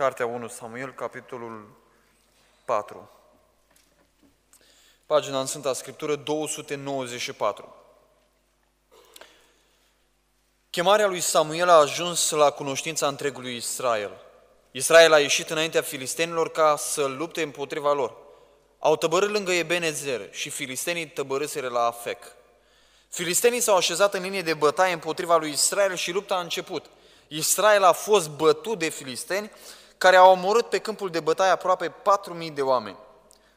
Cartea 1 Samuel, capitolul 4. Pagina în Sfânta Scriptură 294. Chemarea lui Samuel a ajuns la cunoștința întregului Israel. Israel a ieșit înaintea filistenilor ca să lupte împotriva lor. Au tăbărât lângă Ebenezer și filistenii tăbărâsere la Afec. Filistenii s-au așezat în linie de bătaie împotriva lui Israel și lupta a început. Israel a fost bătut de filisteni care au omorât pe câmpul de bătaie aproape 4.000 de oameni.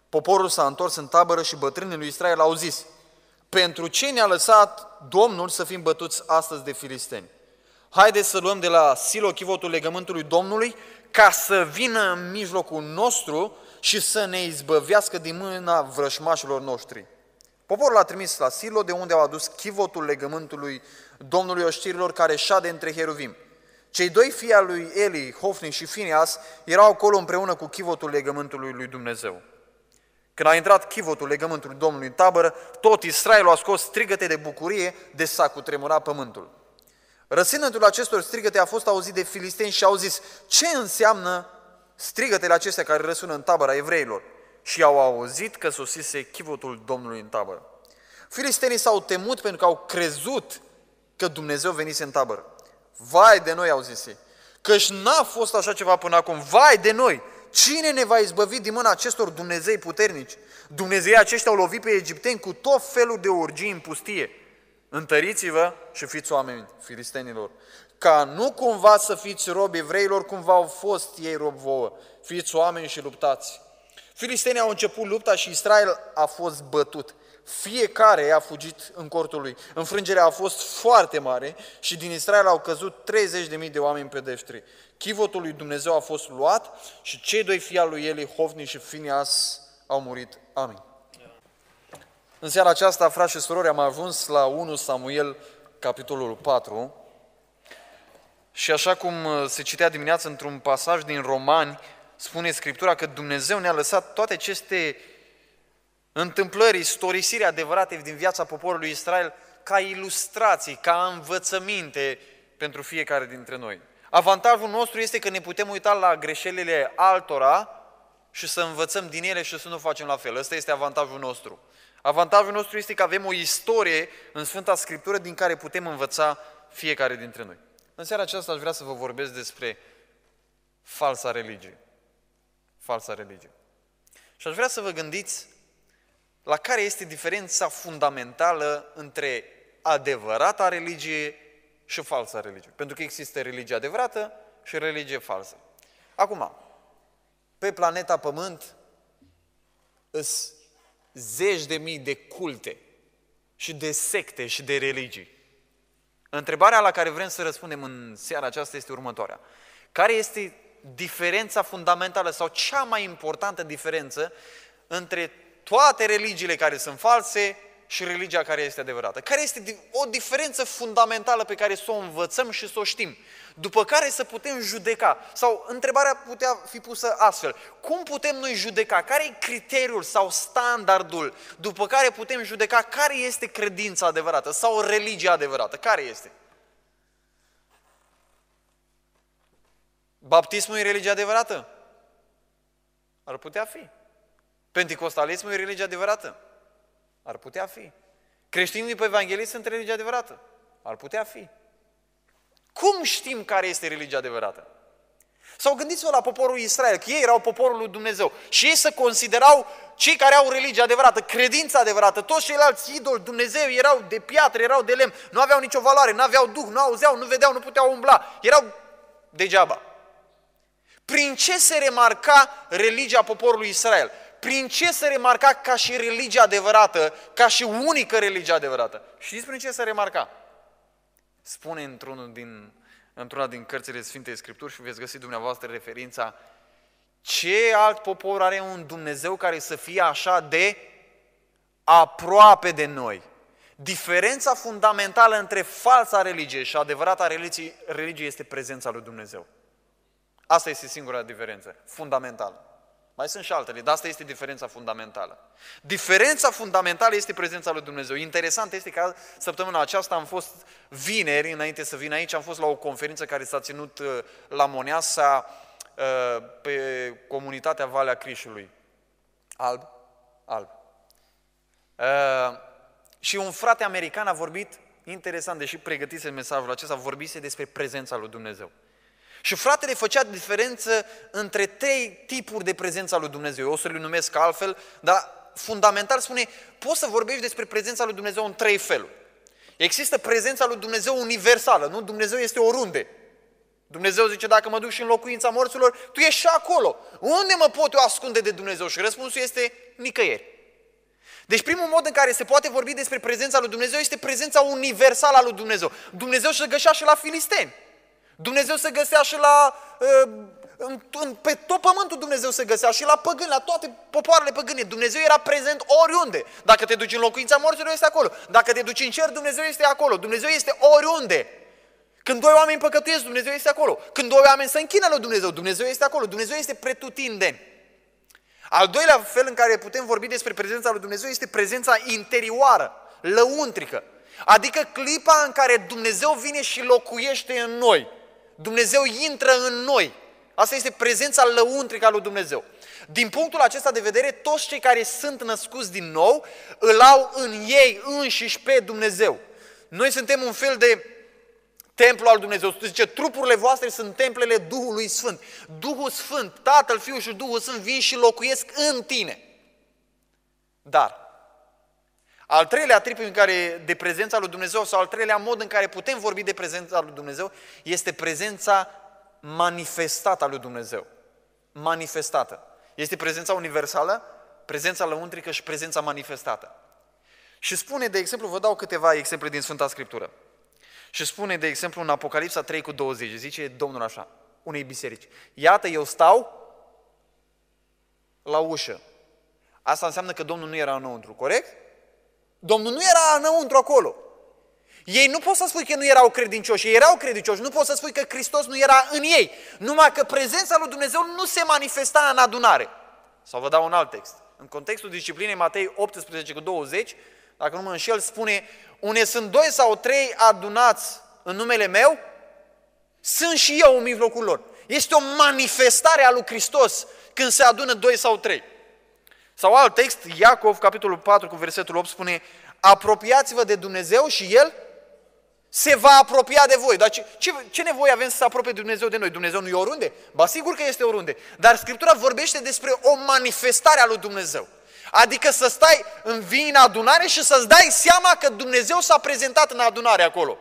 Poporul s-a întors în tabără și bătrânii lui Israel au zis, pentru ce ne-a lăsat Domnul să fim bătuți astăzi de filisteni? Haideți să luăm de la Silo chivotul legământului Domnului ca să vină în mijlocul nostru și să ne izbăvească din mâna vrășmașilor noștri. Poporul a trimis la Silo, de unde au adus chivotul legământului Domnului oștirilor care șade între heruvim. Cei doi fii al lui Eli, Hofni și Finias, erau acolo împreună cu chivotul legământului lui Dumnezeu. Când a intrat chivotul legământului Domnului în tabără, tot Israelul a scos strigăte de bucurie, de s-a cutremurat pământul. Răsânătul acestor strigăte a fost auzit de filisteni și au zis, ce înseamnă strigătele acestea care răsună în tabăra evreilor? Și au auzit că sosise chivotul Domnului în tabără. Filistenii s-au temut pentru că au crezut că Dumnezeu venise în tabără. Vai de noi, au zis ei, căci n-a fost așa ceva până acum. Vai de noi! Cine ne va izbăvi din mâna acestor Dumnezei puternici? Dumnezei aceștia au lovit pe egipteni cu tot felul de urgii în pustie. Întăriți-vă și fiți oameni filistenilor, ca nu cumva să fiți robi evreilor cum v-au fost ei rob vouă. Fiți oameni și luptați. Filistenii au început lupta și Israel a fost bătut. Fiecare a fugit în cortul lui. Înfrângerea a fost foarte mare și din Israel au căzut 30.000 de oameni pedeștri. Chivotul lui Dumnezeu a fost luat și cei doi fii al lui Eli, Hofni și Finias, au murit. Amin. În seara aceasta, frați și surori, am ajuns la 1 Samuel, capitolul 4, și așa cum se citea dimineața într-un pasaj din Romani, spune Scriptura că Dumnezeu ne-a lăsat toate aceste întâmplări, istorisiri adevărate din viața poporului Israel ca ilustrații, ca învățăminte pentru fiecare dintre noi. Avantajul nostru este că ne putem uita la greșelile altora și să învățăm din ele și să nu facem la fel. Ăsta este avantajul nostru. Avantajul nostru este că avem o istorie în Sfânta Scriptură din care putem învăța fiecare dintre noi. În seara aceasta aș vrea să vă vorbesc despre falsa religie. Falsa religie. Și aș vrea să vă gândiți la care este diferența fundamentală între adevărata religie și falsa religie. Pentru că există religie adevărată și religie falsă. Acum, pe planeta Pământ îs zeci de mii de culte și de secte și de religii. Întrebarea la care vrem să răspundem în seara aceasta este următoarea. Care este diferența fundamentală sau cea mai importantă diferență între toate religiile care sunt false și religia care este adevărată. Care este o diferență fundamentală pe care să o învățăm și să o știm. După care să putem judeca. Sau întrebarea putea fi pusă astfel. Cum putem noi judeca? Care e criteriul sau standardul după care putem judeca care este credința adevărată sau religia adevărată? Care este? Baptismul e religia adevărată? Ar putea fi. Pentecostalismul e religia adevărată? Ar putea fi. Creștinii pe evanghelist sunt religia adevărată? Ar putea fi. Cum știm care este religia adevărată? Sau gândiți-vă la poporul Israel, că ei erau poporul lui Dumnezeu și ei se considerau cei care au religia adevărată, credința adevărată, toți ceilalți idoli, Dumnezeu erau de piatră, erau de lemn, nu aveau nicio valoare, nu aveau duh, nu auzeau, nu vedeau, nu puteau umbla, erau degeaba. Prin ce se remarca religia poporului Israel? Prin ce se remarca ca și religia adevărată, ca și unică religie adevărată? Știți prin ce se remarca? Spune într-unul din, într-una din cărțile Sfintei Scripturi și veți găsi dumneavoastră referința ce alt popor are un Dumnezeu care să fie așa de aproape de noi? Diferența fundamentală între falsa religie și adevărata religie, religie este prezența lui Dumnezeu. Asta este singura diferență, fundamentală. Mai sunt și altele, dar asta este diferența fundamentală. Diferența fundamentală este prezența lui Dumnezeu. Interesant este că săptămâna aceasta am fost vineri, înainte să vin aici, am fost la o conferință care s-a ținut uh, la Moneasa uh, pe comunitatea Valea Crișului. Alb? Alb. Uh, și un frate american a vorbit, interesant, deși pregătise mesajul acesta, vorbise despre prezența lui Dumnezeu. Și fratele făcea diferență între trei tipuri de prezența lui Dumnezeu. Eu o să le numesc altfel, dar fundamental spune, poți să vorbești despre prezența lui Dumnezeu în trei feluri. Există prezența lui Dumnezeu universală, nu? Dumnezeu este oriunde. Dumnezeu zice, dacă mă duc și în locuința morților, tu ești și acolo. Unde mă pot eu ascunde de Dumnezeu? Și răspunsul este nicăieri. Deci primul mod în care se poate vorbi despre prezența lui Dumnezeu este prezența universală a lui Dumnezeu. Dumnezeu se găsea și la filisteni. Dumnezeu se găsea și la... Uh, în, în, pe tot pământul Dumnezeu se găsea și la păgâni, la toate popoarele păgâne. Dumnezeu era prezent oriunde. Dacă te duci în locuința morților, este acolo. Dacă te duci în cer, Dumnezeu este acolo. Dumnezeu este oriunde. Când doi oameni păcătuiesc, Dumnezeu este acolo. Când doi oameni se închină la Dumnezeu, Dumnezeu este acolo. Dumnezeu este pretutindeni. Al doilea fel în care putem vorbi despre prezența lui Dumnezeu este prezența interioară, lăuntrică. Adică clipa în care Dumnezeu vine și locuiește în noi. Dumnezeu intră în noi. Asta este prezența lăuntrică a lui Dumnezeu. Din punctul acesta de vedere, toți cei care sunt născuți din nou îl au în ei înșiși pe Dumnezeu. Noi suntem un fel de templu al Dumnezeu. Zice, trupurile voastre sunt templele Duhului Sfânt. Duhul Sfânt, Tatăl, Fiul și Duhul Sfânt vin și locuiesc în tine. Dar, al treilea trip în care, de prezența lui Dumnezeu sau al treilea mod în care putem vorbi de prezența lui Dumnezeu este prezența manifestată a lui Dumnezeu. Manifestată. Este prezența universală, prezența lăuntrică și prezența manifestată. Și spune, de exemplu, vă dau câteva exemple din Sfânta Scriptură. Și spune, de exemplu, în Apocalipsa 3 cu 20, zice Domnul așa, unei biserici, iată, eu stau la ușă. Asta înseamnă că Domnul nu era înăuntru, corect? Domnul nu era înăuntru acolo. Ei nu pot să spui că nu erau credincioși, ei erau credincioși, nu pot să spui că Hristos nu era în ei, numai că prezența lui Dumnezeu nu se manifesta în adunare. Sau vă dau un alt text. În contextul disciplinei Matei 18 cu 20, dacă nu mă înșel, spune, unde sunt doi sau trei adunați în numele meu, sunt și eu în mijlocul lor. Este o manifestare a lui Hristos când se adună doi sau trei. Sau alt text, Iacov, capitolul 4, cu versetul 8, spune, apropiați-vă de Dumnezeu și El se va apropia de voi. Dar ce, ce, ce nevoie avem să se apropie Dumnezeu de noi? Dumnezeu nu e oriunde? Ba sigur că este oriunde. Dar Scriptura vorbește despre o manifestare a lui Dumnezeu. Adică să stai în vii în adunare și să-ți dai seama că Dumnezeu s-a prezentat în adunare acolo.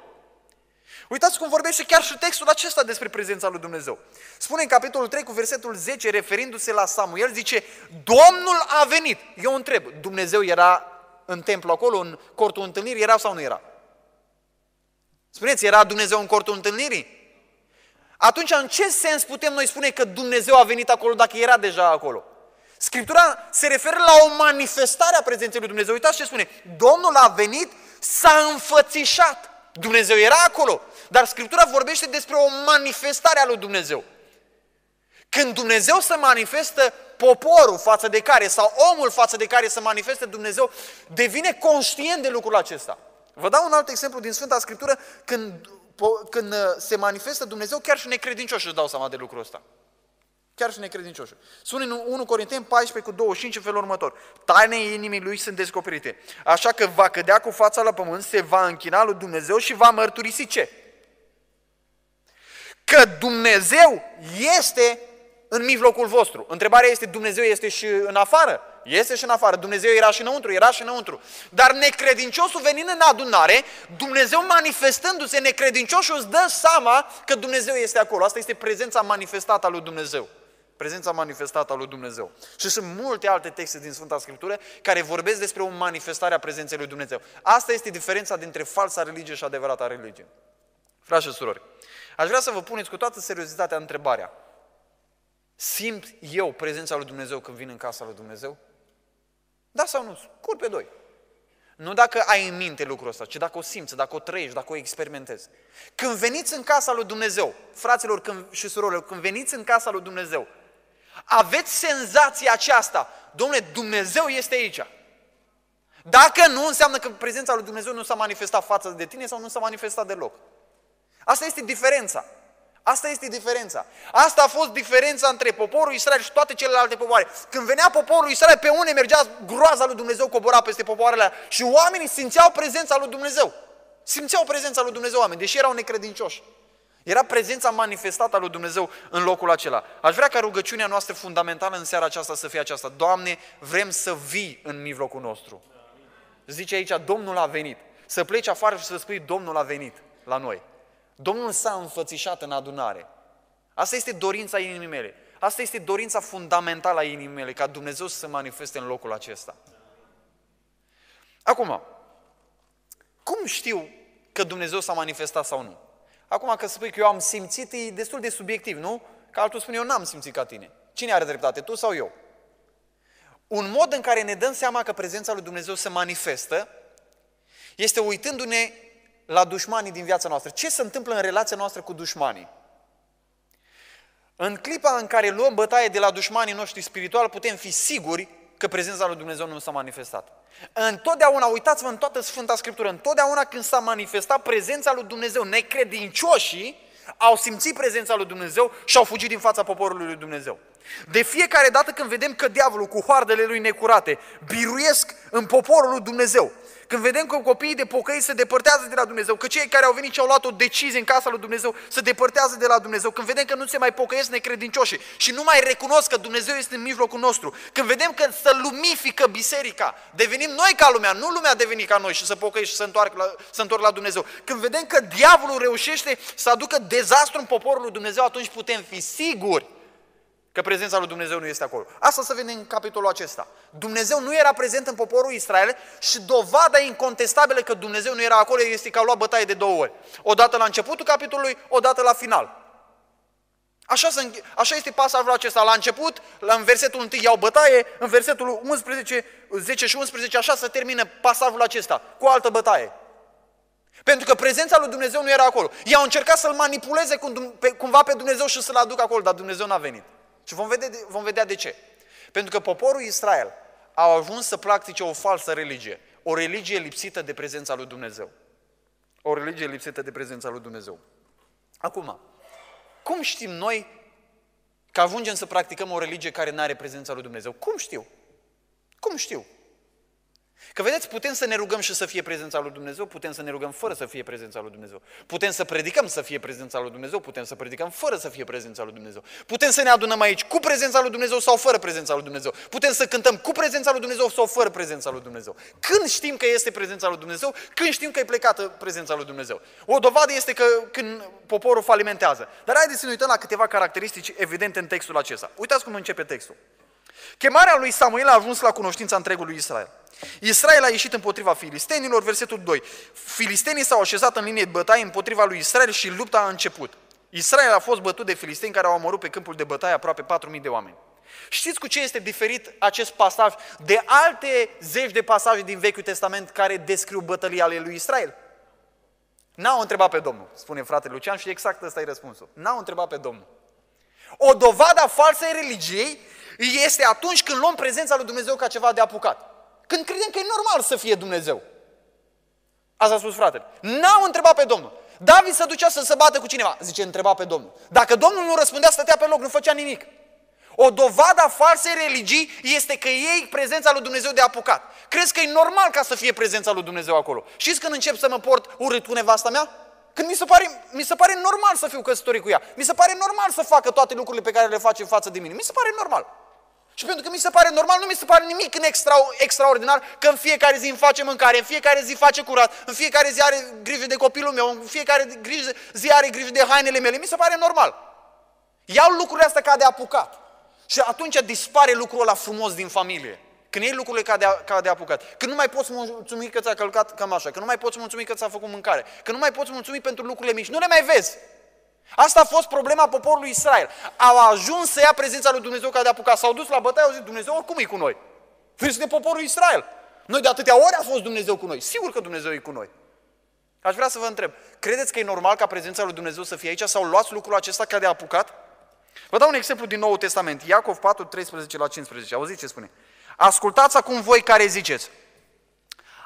Uitați cum vorbește chiar și textul acesta despre prezența lui Dumnezeu. Spune în capitolul 3 cu versetul 10, referindu-se la Samuel, zice, Domnul a venit. Eu întreb, Dumnezeu era în templu acolo, în cortul întâlnirii, era sau nu era? Spuneți, era Dumnezeu în cortul întâlnirii? Atunci, în ce sens putem noi spune că Dumnezeu a venit acolo dacă era deja acolo? Scriptura se referă la o manifestare a prezenței lui Dumnezeu. Uitați ce spune. Domnul a venit, s-a înfățișat. Dumnezeu era acolo, dar Scriptura vorbește despre o manifestare a lui Dumnezeu. Când Dumnezeu se manifestă, poporul față de care, sau omul față de care se manifestă Dumnezeu, devine conștient de lucrul acesta. Vă dau un alt exemplu din Sfânta Scriptură, când, când uh, se manifestă Dumnezeu, chiar și necredincioși își dau seama de lucrul ăsta. Chiar și necredincioși. Sună în 1 Corinteni 14 cu 25 în felul următor. Tainele inimii lui sunt descoperite. Așa că va cădea cu fața la pământ, se va închina lui Dumnezeu și va mărturisi ce? Că Dumnezeu este în mijlocul vostru. Întrebarea este, Dumnezeu este și în afară? Este și în afară. Dumnezeu era și înăuntru, era și înăuntru. Dar necredinciosul venind în adunare, Dumnezeu manifestându-se, necredinciosul îți dă seama că Dumnezeu este acolo. Asta este prezența manifestată a lui Dumnezeu. Prezența manifestată a lui Dumnezeu. Și sunt multe alte texte din Sfânta Scriptură care vorbesc despre o manifestare a prezenței lui Dumnezeu. Asta este diferența dintre falsa religie și adevărata religie. Frați și surori, aș vrea să vă puneți cu toată seriozitatea întrebarea. Simt eu prezența lui Dumnezeu când vin în casa lui Dumnezeu? Da sau nu? Cur pe doi. Nu dacă ai în minte lucrul ăsta, ci dacă o simți, dacă o trăiești, dacă o experimentezi. Când veniți în casa lui Dumnezeu, fraților când, și surorilor, când veniți în casa lui Dumnezeu, aveți senzația aceasta, domnule, Dumnezeu este aici. Dacă nu, înseamnă că prezența lui Dumnezeu nu s-a manifestat față de tine sau nu s-a manifestat deloc. Asta este diferența. Asta este diferența. Asta a fost diferența între poporul Israel și toate celelalte popoare. Când venea poporul Israel, pe unde mergea groaza lui Dumnezeu, cobora peste popoarele alea și oamenii simțeau prezența lui Dumnezeu. Simțeau prezența lui Dumnezeu oameni, deși erau necredincioși. Era prezența manifestată a lui Dumnezeu în locul acela. Aș vrea ca rugăciunea noastră fundamentală în seara aceasta să fie aceasta. Doamne, vrem să vii în mijlocul nostru. Zice aici, Domnul a venit. Să pleci afară și să spui, Domnul a venit la noi. Domnul s-a înfățișat în adunare. Asta este dorința inimii mele. Asta este dorința fundamentală a inimii mele, ca Dumnezeu să se manifeste în locul acesta. Acum, cum știu că Dumnezeu s-a manifestat sau nu? Acum că spui că eu am simțit, e destul de subiectiv, nu? Că altul spune, eu n-am simțit ca tine. Cine are dreptate, tu sau eu? Un mod în care ne dăm seama că prezența lui Dumnezeu se manifestă este uitându-ne la dușmanii din viața noastră. Ce se întâmplă în relația noastră cu dușmanii? În clipa în care luăm bătaie de la dușmanii noștri spirituali, putem fi siguri că prezența lui Dumnezeu nu s-a manifestat. Întotdeauna, uitați-vă în toată Sfânta Scriptură, întotdeauna când s-a manifestat prezența lui Dumnezeu, necredincioșii au simțit prezența lui Dumnezeu și au fugit din fața poporului lui Dumnezeu. De fiecare dată când vedem că diavolul cu hoardele lui necurate biruiesc în poporul lui Dumnezeu, când vedem că copiii de pocăi se depărtează de la Dumnezeu, că cei care au venit și au luat o decizie în casa lui Dumnezeu se depărtează de la Dumnezeu, când vedem că nu se mai pocăiesc necredincioși și nu mai recunosc că Dumnezeu este în mijlocul nostru, când vedem că să lumifică biserica, devenim noi ca lumea, nu lumea a devenit ca noi și să pocăi și să întoarcă la, să întorc la Dumnezeu. Când vedem că diavolul reușește să aducă dezastru în poporul lui Dumnezeu, atunci putem fi siguri Că prezența lui Dumnezeu nu este acolo. Asta să vedem în capitolul acesta. Dumnezeu nu era prezent în poporul Israel și dovada incontestabilă că Dumnezeu nu era acolo este că a luat bătaie de două ori. O dată la începutul capitolului, o dată la final. Așa, se, așa este pasajul acesta. La început, la, în versetul 1 iau bătaie, în versetul 11, 10 și 11, așa se termină pasajul acesta, cu o altă bătaie. Pentru că prezența lui Dumnezeu nu era acolo. Ei au încercat să-L manipuleze cumva pe Dumnezeu și să-L aducă acolo, dar Dumnezeu n-a venit. Și vom vedea, vom vedea de ce. Pentru că poporul Israel a ajuns să practice o falsă religie. O religie lipsită de prezența lui Dumnezeu. O religie lipsită de prezența lui Dumnezeu. Acum, cum știm noi că ajungem să practicăm o religie care nu are prezența lui Dumnezeu? Cum știu? Cum știu? Că vedeți, putem să ne rugăm și să fie prezența lui Dumnezeu, putem să ne rugăm fără să fie prezența lui Dumnezeu. Putem să predicăm să fie prezența lui Dumnezeu, putem să predicăm fără să fie prezența lui Dumnezeu. Putem să ne adunăm aici cu prezența lui Dumnezeu sau fără prezența lui Dumnezeu. Putem să cântăm cu prezența lui Dumnezeu sau fără prezența lui Dumnezeu. Când știm că este prezența lui Dumnezeu? Când știm că e plecată prezența lui Dumnezeu. O dovadă este că când poporul falimentează. Dar haideți să ne uităm la câteva caracteristici evidente în textul acesta. Uitați cum începe textul. Chemarea lui Samuel a ajuns la cunoștința întregului Israel. Israel a ieșit împotriva filistenilor, versetul 2. Filistenii s-au așezat în linie de bătaie împotriva lui Israel și lupta a început. Israel a fost bătut de filisteni care au omorât pe câmpul de bătaie aproape 4.000 de oameni. Știți cu ce este diferit acest pasaj de alte zeci de pasaje din Vechiul Testament care descriu bătălia ale lui Israel? N-au întrebat pe Domnul, spune fratele Lucian și exact ăsta e răspunsul. N-au întrebat pe Domnul. O dovadă a falsei religiei este atunci când luăm prezența lui Dumnezeu ca ceva de apucat. Când credem că e normal să fie Dumnezeu. Asta a spus fratele. N-au întrebat pe Domnul. David se ducea să se bată cu cineva. Zice, întreba pe Domnul. Dacă Domnul nu răspundea, stătea pe loc, nu făcea nimic. O dovadă a falsei religii este că ei prezența lui Dumnezeu de apucat. Crezi că e normal ca să fie prezența lui Dumnezeu acolo? Știți când încep să mă port urât cu nevasta mea? Când mi se, pare, mi se pare normal să fiu căsătorit cu ea. Mi se pare normal să facă toate lucrurile pe care le face în față de mine. Mi se pare normal. Și pentru că mi se pare normal, nu mi se pare nimic în extra, extraordinar că în fiecare zi îmi face mâncare, în fiecare zi face curat, în fiecare zi are grijă de copilul meu, în fiecare zi are grijă de hainele mele. Mi se pare normal. Iau lucrurile astea ca de apucat. Și atunci dispare lucrul ăla frumos din familie. Când iei lucrurile ca de, ca de apucat. Când nu mai poți mulțumi că ți-a călcat cămașa. Când nu mai poți mulțumi că ți-a făcut mâncare. Când nu mai poți mulțumi pentru lucrurile mici. Nu le mai vezi. Asta a fost problema poporului Israel. Au ajuns să ia prezența lui Dumnezeu ca de apucat. S-au dus la bătaie, au zis, Dumnezeu oricum e cu noi. Fiți de poporul Israel. Noi de atâtea ori a fost Dumnezeu cu noi. Sigur că Dumnezeu e cu noi. Aș vrea să vă întreb, credeți că e normal ca prezența lui Dumnezeu să fie aici sau luați lucrul acesta ca de apucat? Vă dau un exemplu din Noul Testament, Iacov 4, 13 la 15. Auziți ce spune? Ascultați acum voi care ziceți,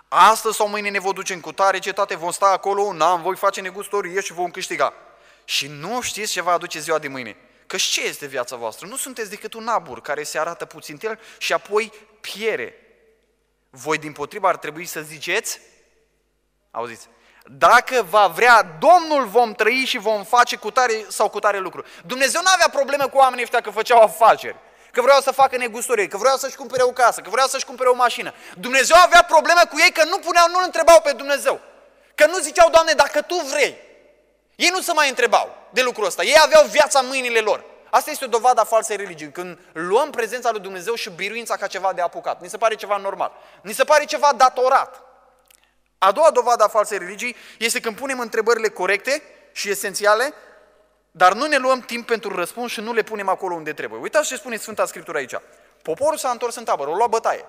astăzi sau mâine ne vom duce în cutare cetate, vom sta acolo, n-am, voi face negustorie și vom câștiga. Și nu știți ce va aduce ziua de mâine. Că ce este viața voastră? Nu sunteți decât un abur care se arată puțin el și apoi piere. Voi din potriva ar trebui să ziceți, auziți, dacă va vrea Domnul vom trăi și vom face cu tare sau cu tare lucru. Dumnezeu nu avea probleme cu oamenii ăștia că făceau afaceri, că vreau să facă negustorie, că vreau să-și cumpere o casă, că vreau să-și cumpere o mașină. Dumnezeu avea probleme cu ei că nu puneau, nu întrebau pe Dumnezeu. Că nu ziceau, Doamne, dacă Tu vrei. Ei nu se mai întrebau de lucrul ăsta. Ei aveau viața în mâinile lor. Asta este o dovadă a falsei religii. Când luăm prezența lui Dumnezeu și biruința ca ceva de apucat. Ni se pare ceva normal. Ni se pare ceva datorat. A doua dovadă a falsei religii este când punem întrebările corecte și esențiale, dar nu ne luăm timp pentru răspuns și nu le punem acolo unde trebuie. Uitați ce spune Sfânta Scriptură aici. Poporul s-a întors în tabără, o lua bătaie.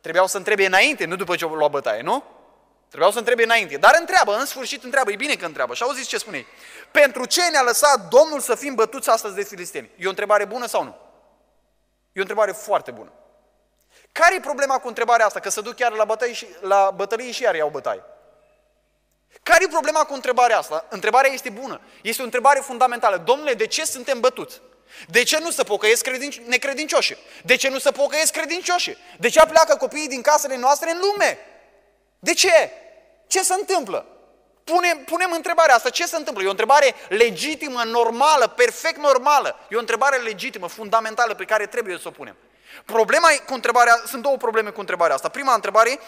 Trebuiau să întrebe înainte, nu după ce o lua bătaie, nu? Trebuiau să întrebe înainte. Dar întreabă, în sfârșit întreabă, e bine că întreabă. Și auziți ce spune Pentru ce ne-a lăsat Domnul să fim bătuți astăzi de filisteni? E o întrebare bună sau nu? E o întrebare foarte bună. Care e problema cu întrebarea asta? Că se duc chiar la, bătăi și, la bătălie și iar iau bătaie. Care e problema cu întrebarea asta? Întrebarea este bună. Este o întrebare fundamentală. Domnule, de ce suntem bătuți? De ce nu se pocăiesc credinci- necredincioși? De ce nu se pocăiesc credincioși? De ce pleacă copiii din casele noastre în lume? De ce? Ce se întâmplă? Punem, punem întrebarea asta, ce se întâmplă? E o întrebare legitimă, normală, perfect normală. E o întrebare legitimă, fundamentală, pe care trebuie să o punem. Problema cu întrebarea, sunt două probleme cu întrebarea asta. Prima întrebare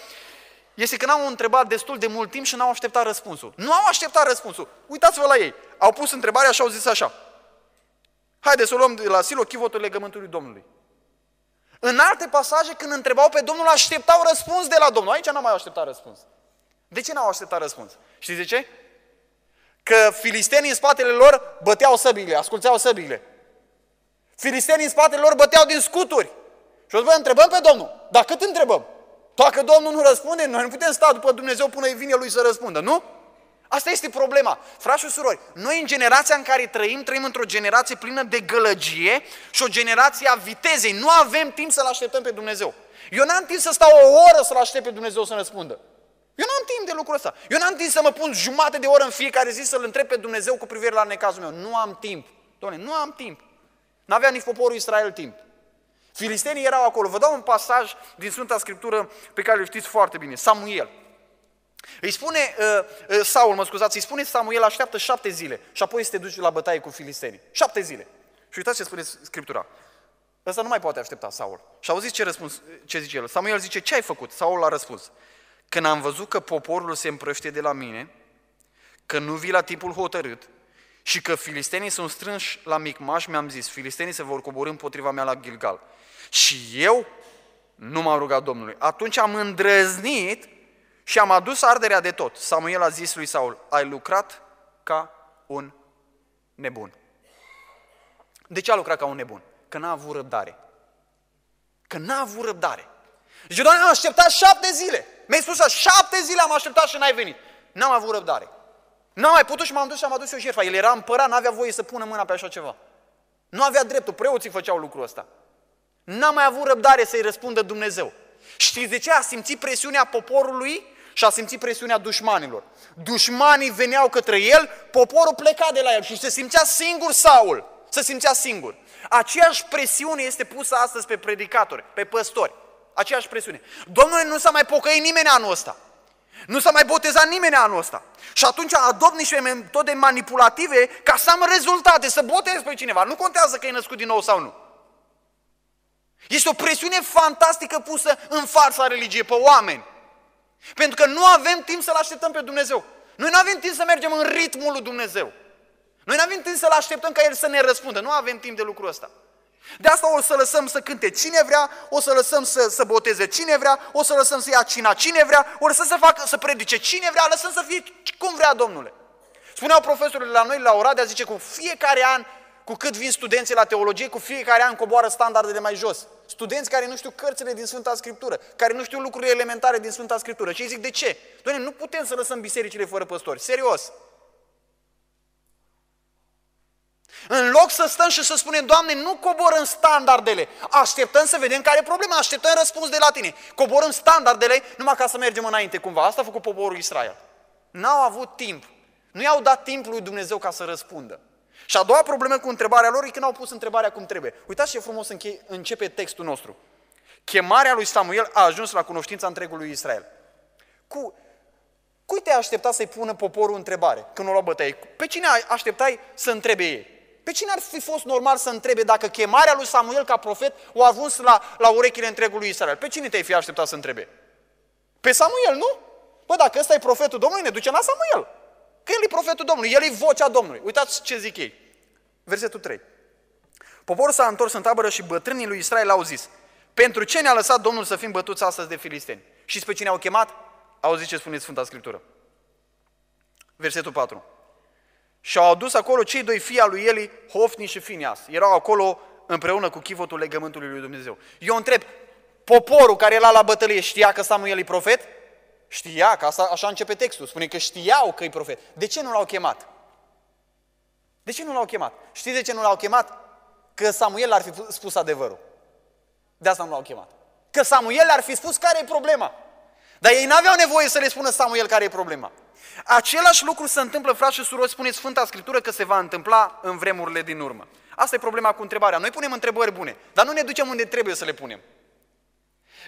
este că n-au întrebat destul de mult timp și n-au așteptat răspunsul. Nu au așteptat răspunsul. Uitați-vă la ei. Au pus întrebarea și au zis așa. Haideți să o luăm de la Silo, chivotul legământului Domnului. În alte pasaje, când întrebau pe Domnul, așteptau răspuns de la Domnul. Aici n-au mai așteptat răspuns. De ce n-au așteptat răspuns? Știți de ce? Că filistenii în spatele lor băteau săbile, asculțeau săbile. Filistenii în spatele lor băteau din scuturi. Și o să întrebăm pe Domnul. Dar cât întrebăm? Dacă Domnul nu răspunde, noi nu putem sta după Dumnezeu până îi vine lui să răspundă, nu? Asta este problema. Frați și surori, noi în generația în care trăim, trăim într-o generație plină de gălăgie și o generație a vitezei. Nu avem timp să-L așteptăm pe Dumnezeu. Eu n-am timp să stau o oră să-L aștept pe Dumnezeu să răspundă. Eu n-am timp de lucrul ăsta. Eu n-am timp să mă pun jumate de oră în fiecare zi să-L întreb pe Dumnezeu cu privire la necazul meu. Nu am timp. Doamne, nu am timp. N-avea nici poporul Israel timp. Filistenii erau acolo. Vă dau un pasaj din Sfânta Scriptură pe care îl știți foarte bine. Samuel. Îi spune, uh, uh, Saul, mă scuzați, îi spune Samuel, așteaptă șapte zile și apoi să te duci la bătaie cu filistenii. Șapte zile. Și uitați ce spune Scriptura. Ăsta nu mai poate aștepta Saul. Și auziți ce, răspuns, ce zice el. Samuel zice, ce ai făcut? Saul a răspuns. Când am văzut că poporul se împrăște de la mine, că nu vii la timpul hotărât și că filistenii sunt strânși la Micmaș, mi-am zis, filistenii se vor coborâ împotriva mea la Gilgal. Și eu nu m-am rugat Domnului. Atunci am îndrăznit și am adus arderea de tot. Samuel a zis lui Saul, ai lucrat ca un nebun. De ce a lucrat ca un nebun? Că n-a avut răbdare. Că n-a avut răbdare. Zice, Doamne, am așteptat șapte zile. Mi-ai spus așa, șapte zile am așteptat și n-ai venit. N-am avut răbdare. N-am mai putut și m-am dus și am adus eu jertfa. El era împărat, n-avea voie să pună mâna pe așa ceva. Nu avea dreptul, preoții făceau lucrul ăsta. N-a mai avut răbdare să-i răspundă Dumnezeu. Știți de ce? A simțit presiunea poporului și a simțit presiunea dușmanilor. Dușmanii veneau către el, poporul pleca de la el și se simțea singur Saul. Se simțea singur. Aceeași presiune este pusă astăzi pe predicatori, pe păstori. Aceeași presiune. Domnule, nu s-a mai pocăit nimeni anul ăsta. Nu s-a mai botezat nimeni anul ăsta. Și atunci adopt niște metode manipulative ca să am rezultate, să botez pe cineva. Nu contează că e născut din nou sau nu. Este o presiune fantastică pusă în fața religiei pe oameni. Pentru că nu avem timp să-L așteptăm pe Dumnezeu. Noi nu avem timp să mergem în ritmul lui Dumnezeu. Noi nu avem timp să-L așteptăm ca El să ne răspundă. Nu avem timp de lucrul ăsta. De asta o să lăsăm să cânte cine vrea, o să lăsăm să, să boteze cine vrea, o să lăsăm să ia cina cine vrea, o lăsăm să facă, să predice cine vrea, lăsăm să fie cum vrea Domnule. Spuneau profesorii la noi la Oradea, zice, cu fiecare an cu cât vin studenții la teologie, cu fiecare an coboară standardele mai jos. Studenți care nu știu cărțile din Sfânta Scriptură, care nu știu lucruri elementare din Sfânta Scriptură. Și ei zic, de ce? Doamne, nu putem să lăsăm bisericile fără păstori. Serios. În loc să stăm și să spunem, Doamne, nu coborăm standardele, așteptăm să vedem care e problema, așteptăm răspuns de la Tine. Coborăm standardele numai ca să mergem înainte cumva. Asta a făcut poporul Israel. N-au avut timp Nu i-au dat timp lui Dumnezeu ca să răspundă. Și a doua problemă cu întrebarea lor e că n-au pus întrebarea cum trebuie. Uitați ce frumos începe textul nostru. Chemarea lui Samuel a ajuns la cunoștința întregului Israel. Cu, cui te aștepta să-i pună poporul întrebare când o lua bătăie? Pe cine așteptai să întrebe ei? Pe cine ar fi fost normal să întrebe dacă chemarea lui Samuel ca profet o a ajuns la, la urechile întregului Israel? Pe cine te-ai fi așteptat să întrebe? Pe Samuel, nu? Bă, dacă ăsta e profetul Domnului, ne duce la Samuel. Că el e profetul Domnului, el e vocea Domnului. Uitați ce zic ei. Versetul 3. Poporul s-a întors în tabără și bătrânii lui Israel au zis, pentru ce ne-a lăsat Domnul să fim bătuți astăzi de filisteni? Și pe cine au chemat? Auziți ce spune Sfânta Scriptură. Versetul 4. Și au adus acolo cei doi fii al lui Eli, Hofni și Finias. Erau acolo împreună cu chivotul legământului lui Dumnezeu. Eu întreb, poporul care era la bătălie știa că Samuel e profet? Știa, că asta, așa începe textul, spune că știau că e profet. De ce nu l-au chemat? De ce nu l-au chemat? Știți de ce nu l-au chemat? Că Samuel ar fi spus adevărul. De asta nu l-au chemat. Că Samuel ar fi spus care e problema. Dar ei n-aveau nevoie să le spună Samuel care e problema. Același lucru se întâmplă, frați și surori, spune Sfânta Scriptură că se va întâmpla în vremurile din urmă. Asta e problema cu întrebarea. Noi punem întrebări bune, dar nu ne ducem unde trebuie să le punem.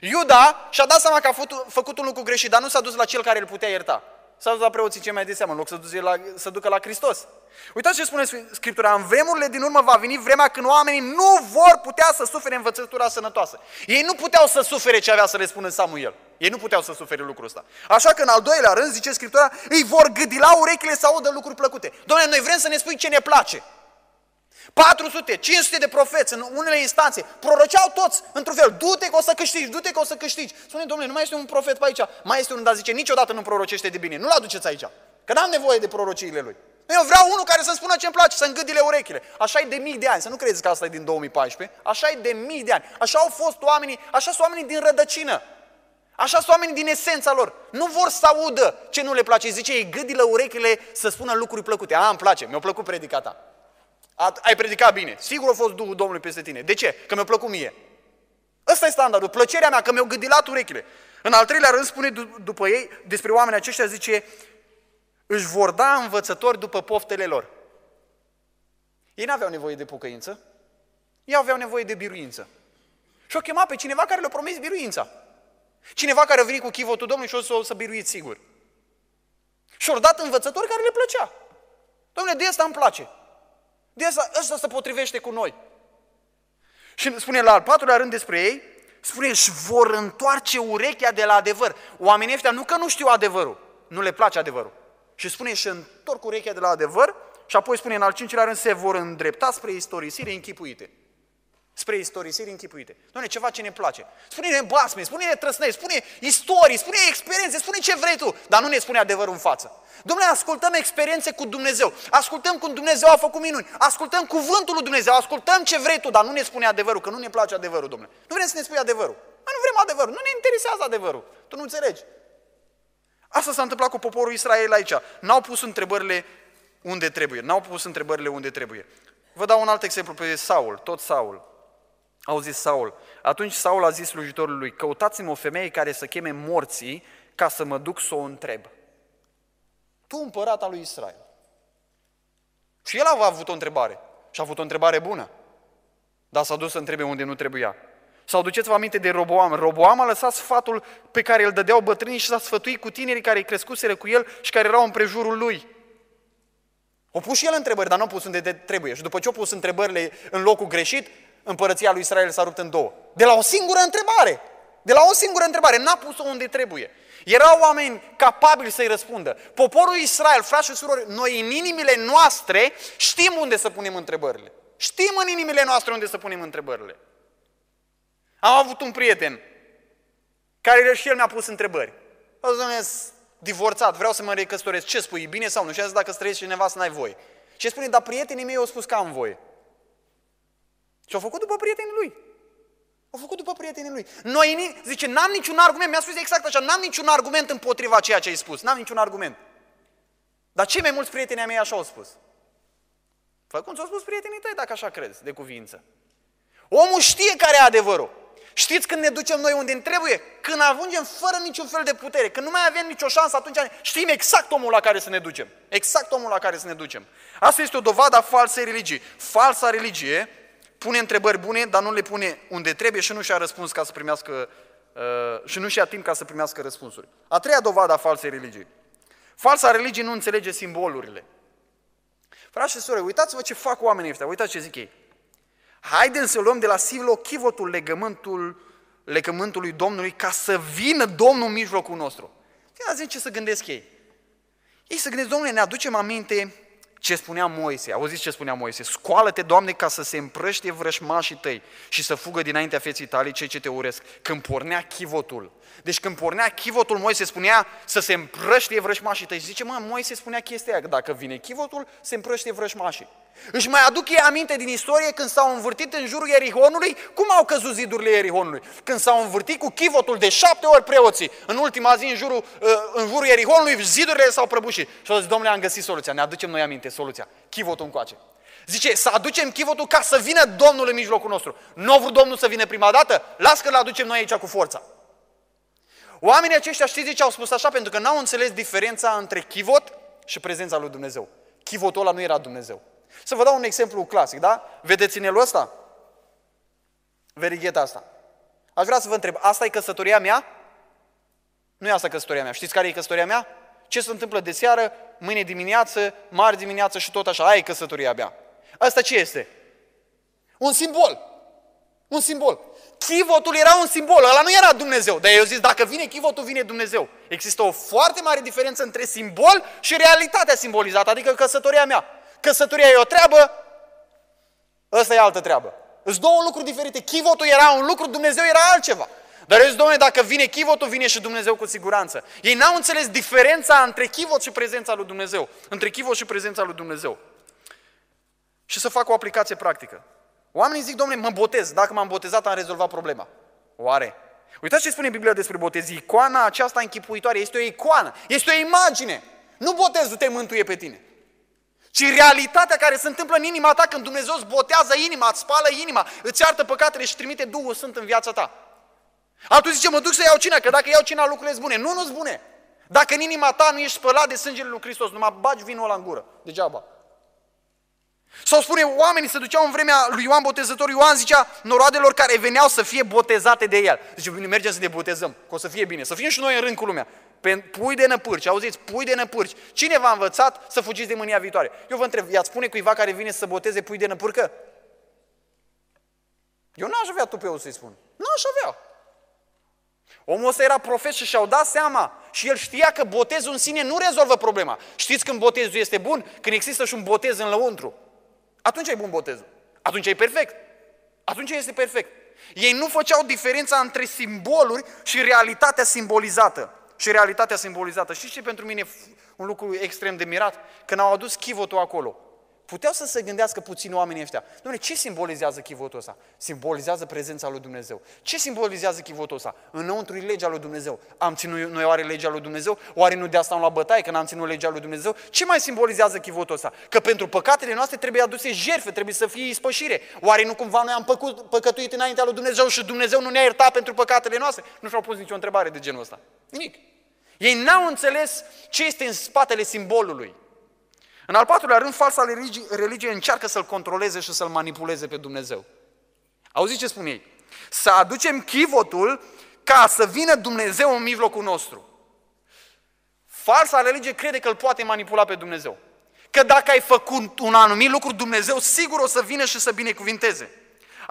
Iuda și-a dat seama că a făcut, făcut un lucru greșit, dar nu s-a dus la cel care îl putea ierta. S-a dus la preoții ce mai de seamă, în loc să, duce la, să ducă la Hristos. Uitați ce spune Scriptura. În vremurile din urmă va veni vremea când oamenii nu vor putea să sufere învățătura sănătoasă. Ei nu puteau să sufere ce avea să le spună Samuel. Ei nu puteau să sufere lucrul ăsta. Așa că în al doilea rând, zice Scriptura, îi vor gâdi la urechile să audă lucruri plăcute. Doamne, noi vrem să ne spui ce ne place. 400, 500 de profeți în unele instanțe proroceau toți într-un fel. Du-te că o să câștigi, du-te că o să câștigi. Spune, domnule, nu mai este un profet pe aici. Mai este unul, dar zice, niciodată nu prorocește de bine. Nu-l aduceți aici. Că n-am nevoie de prorociile lui. Eu vreau unul care să-mi spună ce-mi place, să îngâdile urechile. Așa e de mii de ani, să nu credeți că asta e din 2014. Așa e de mii de ani. Așa au fost oamenii, așa sunt oamenii din rădăcină. Așa sunt oamenii din esența lor. Nu vor să audă ce nu le place. Zice, ei gâdilă urechile să spună lucruri plăcute. A, îmi place, mi-a plăcut predicata. Ai predicat bine. Sigur a fost Duhul Domnului peste tine. De ce? Că mi-a plăcut mie. Ăsta e standardul, plăcerea mea, că mi-au gândilat urechile. În al treilea rând spune după ei, despre oamenii aceștia, zice, își vor da învățători după poftele lor. Ei nu aveau nevoie de pocăință, ei aveau nevoie de biruință. Și au chemat pe cineva care le-a promis biruința. Cineva care a venit cu chivotul Domnului și o să, o să biruiți sigur. Și au dat învățători care le plăcea. Domnule, de asta îmi place. De asta, asta se potrivește cu noi. Și spune la al patrulea rând despre ei, spune, își vor întoarce urechea de la adevăr. Oamenii ăștia nu că nu știu adevărul, nu le place adevărul. Și spune, și întorc urechea de la adevăr și apoi spune în al cincilea rând, se vor îndrepta spre istorisire închipuite spre istorisiri închipuite. Doamne, ceva ce ne place. Spune-ne basme, spune-ne trăsnei, spune istorii, spune experiențe, spune ce vrei tu, dar nu ne spune adevărul în față. Domnule, ascultăm experiențe cu Dumnezeu, ascultăm cum Dumnezeu a făcut minuni, ascultăm cuvântul lui Dumnezeu, ascultăm ce vrei tu, dar nu ne spune adevărul, că nu ne place adevărul, domnule. Nu vrem să ne spui adevărul. Noi nu vrem adevărul, nu ne interesează adevărul. Tu nu înțelegi. Asta s-a întâmplat cu poporul Israel aici. N-au pus întrebările unde trebuie, n-au pus întrebările unde trebuie. Vă dau un alt exemplu pe Saul, tot Saul. Au zis Saul. Atunci Saul a zis slujitorului, căutați-mi o femeie care să cheme morții ca să mă duc să o întreb. Tu, împărat al lui Israel. Și el a avut o întrebare. Și a avut o întrebare bună. Dar s-a dus să întrebe unde nu trebuia. Sau duceți-vă aminte de Roboam. Roboam a lăsat sfatul pe care îl dădeau bătrânii și s-a sfătuit cu tinerii care crescuseră cu el și care erau în prejurul lui. O pus și el întrebări, dar nu a pus unde trebuie. Și după ce a pus întrebările în locul greșit, împărăția lui Israel s-a rupt în două. De la o singură întrebare. De la o singură întrebare. N-a pus-o unde trebuie. Erau oameni capabili să-i răspundă. Poporul Israel, frați și surori, noi în inimile noastre știm unde să punem întrebările. Știm în inimile noastre unde să punem întrebările. Am avut un prieten care și el mi-a pus întrebări. A zis, divorțat, vreau să mă recăsătoresc. Ce spui, bine sau nu? Și a zis, dacă străiești cineva să n-ai voie. Ce spune, dar prietenii mei au spus că am voie. Și au făcut după prietenii lui. Au făcut după prietenii lui. Noi, zice, n-am niciun argument, mi-a spus exact așa, n-am niciun argument împotriva ceea ce ai spus, n-am niciun argument. Dar cei mai mulți prieteni mei așa au spus. Fă cum ți-au spus prietenii tăi dacă așa crezi, de cuvință. Omul știe care e adevărul. Știți când ne ducem noi unde ne trebuie? Când ajungem fără niciun fel de putere, când nu mai avem nicio șansă, atunci știm exact omul la care să ne ducem. Exact omul la care să ne ducem. Asta este o dovadă a falsei religii. Falsa religie pune întrebări bune, dar nu le pune unde trebuie și nu și-a răspuns ca să primească uh, și nu și-a timp ca să primească răspunsuri. A treia dovadă a falsei religii. Falsa religie nu înțelege simbolurile. Frați și sore, uitați-vă ce fac oamenii ăștia, uitați ce zic ei. Haideți să luăm de la Sivlo chivotul legământul, legământului Domnului ca să vină Domnul în mijlocul nostru. Ia ce să gândesc ei. Ei să gândesc, Domnule, ne aducem aminte ce spunea Moise. Auziți ce spunea Moise? Scoală-te, Doamne, ca să se împrăștie vrășmașii tăi și să fugă dinaintea feții tale cei ce te uresc. Când pornea chivotul. Deci când pornea chivotul, Moise spunea să se împrăștie vrășmașii tăi. Și zice, mă, Moise spunea chestia aia, că dacă vine chivotul, se împrăștie vrășmașii. Își mai aduc ei aminte din istorie când s-au învârtit în jurul Erihonului, cum au căzut zidurile Erihonului? Când s-au învârtit cu chivotul de șapte ori preoții, în ultima zi în jurul, uh, în jurul Erihonului, zidurile s-au prăbușit. Și au zis, domnule, am găsit soluția, ne aducem noi aminte soluția, chivotul încoace. Zice, să aducem chivotul ca să vină Domnul în mijlocul nostru. Nu a vrut Domnul să vină prima dată? Las că-l aducem noi aici cu forța. Oamenii aceștia, știți ce au spus așa? Pentru că n-au înțeles diferența între chivot și prezența lui Dumnezeu. Chivotul ăla nu era Dumnezeu. Să vă dau un exemplu clasic, da? Vedeți inelul ăsta? Verigheta asta. Aș vrea să vă întreb, asta e căsătoria mea? Nu e asta căsătoria mea. Știți care e căsătoria mea? Ce se întâmplă de seară, mâine dimineață, marți dimineață și tot așa. Aia e căsătoria mea. Asta ce este? Un simbol. Un simbol. Chivotul era un simbol, ăla nu era Dumnezeu. Dar eu zis, dacă vine chivotul, vine Dumnezeu. Există o foarte mare diferență între simbol și realitatea simbolizată, adică căsătoria mea. Căsătoria e o treabă, ăsta e altă treabă. Sunt două lucruri diferite. Chivotul era un lucru, Dumnezeu era altceva. Dar eu zic, domnule, dacă vine chivotul, vine și Dumnezeu cu siguranță. Ei n-au înțeles diferența între chivot și prezența lui Dumnezeu. Între chivot și prezența lui Dumnezeu. Și să fac o aplicație practică. Oamenii zic, domnule, mă botez. Dacă m-am botezat, am rezolvat problema. Oare? Uitați ce spune Biblia despre botez. Icoana aceasta închipuitoare este o icoană, este o imagine. Nu botezul te mântuie pe tine ci realitatea care se întâmplă în inima ta când Dumnezeu îți botează inima, îți spală inima, îți iartă păcatele și trimite Duhul Sfânt în viața ta. Atunci zice, mă duc să iau cina, că dacă iau cina lucrurile sunt bune. Nu, nu sunt bune. Dacă în inima ta nu ești spălat de sângele lui Hristos, numai bagi vinul ăla în gură, degeaba. Sau spune, oamenii se duceau în vremea lui Ioan Botezător, Ioan zicea noroadelor care veneau să fie botezate de el. Zice, bine, mergem să ne botezăm, că o să fie bine, să fim și noi în rând cu lumea. Pe pui de năpârci, auziți, pui de năpârci. Cine v-a învățat să fugiți de mânia viitoare? Eu vă întreb, i-ați spune cuiva care vine să boteze pui de năpârcă? Eu nu aș avea tu pe eu să-i spun. Nu aș avea. Omul ăsta era profet și și-au dat seama și el știa că botezul în sine nu rezolvă problema. Știți când botezul este bun? Când există și un botez în lăuntru. Atunci e bun botezul. Atunci e perfect. Atunci este perfect. Ei nu făceau diferența între simboluri și realitatea simbolizată și realitatea simbolizată. Și ce pentru mine un lucru extrem de mirat? Când au adus chivotul acolo, puteau să se gândească puțin oamenii ăștia. Dom'le, ce simbolizează chivotul ăsta? Simbolizează prezența lui Dumnezeu. Ce simbolizează chivotul ăsta? Înăuntru e legea lui Dumnezeu. Am ținut noi oare legea lui Dumnezeu? Oare nu de asta am luat bătaie că n-am ținut legea lui Dumnezeu? Ce mai simbolizează chivotul ăsta? Că pentru păcatele noastre trebuie aduse jertfe, trebuie să fie ispășire. Oare nu cumva noi am păcut, păcătuit înaintea lui Dumnezeu și Dumnezeu nu ne-a iertat pentru păcatele noastre? Nu și-au pus nicio întrebare de genul ăsta. Nimic. Ei n-au înțeles ce este în spatele simbolului. În al patrulea rând, falsa religie, religie încearcă să-L controleze și să-L manipuleze pe Dumnezeu. Auziți ce spun ei? Să aducem chivotul ca să vină Dumnezeu în mijlocul nostru. Falsa religie crede că îl poate manipula pe Dumnezeu. Că dacă ai făcut un anumit lucru, Dumnezeu sigur o să vină și să binecuvinteze.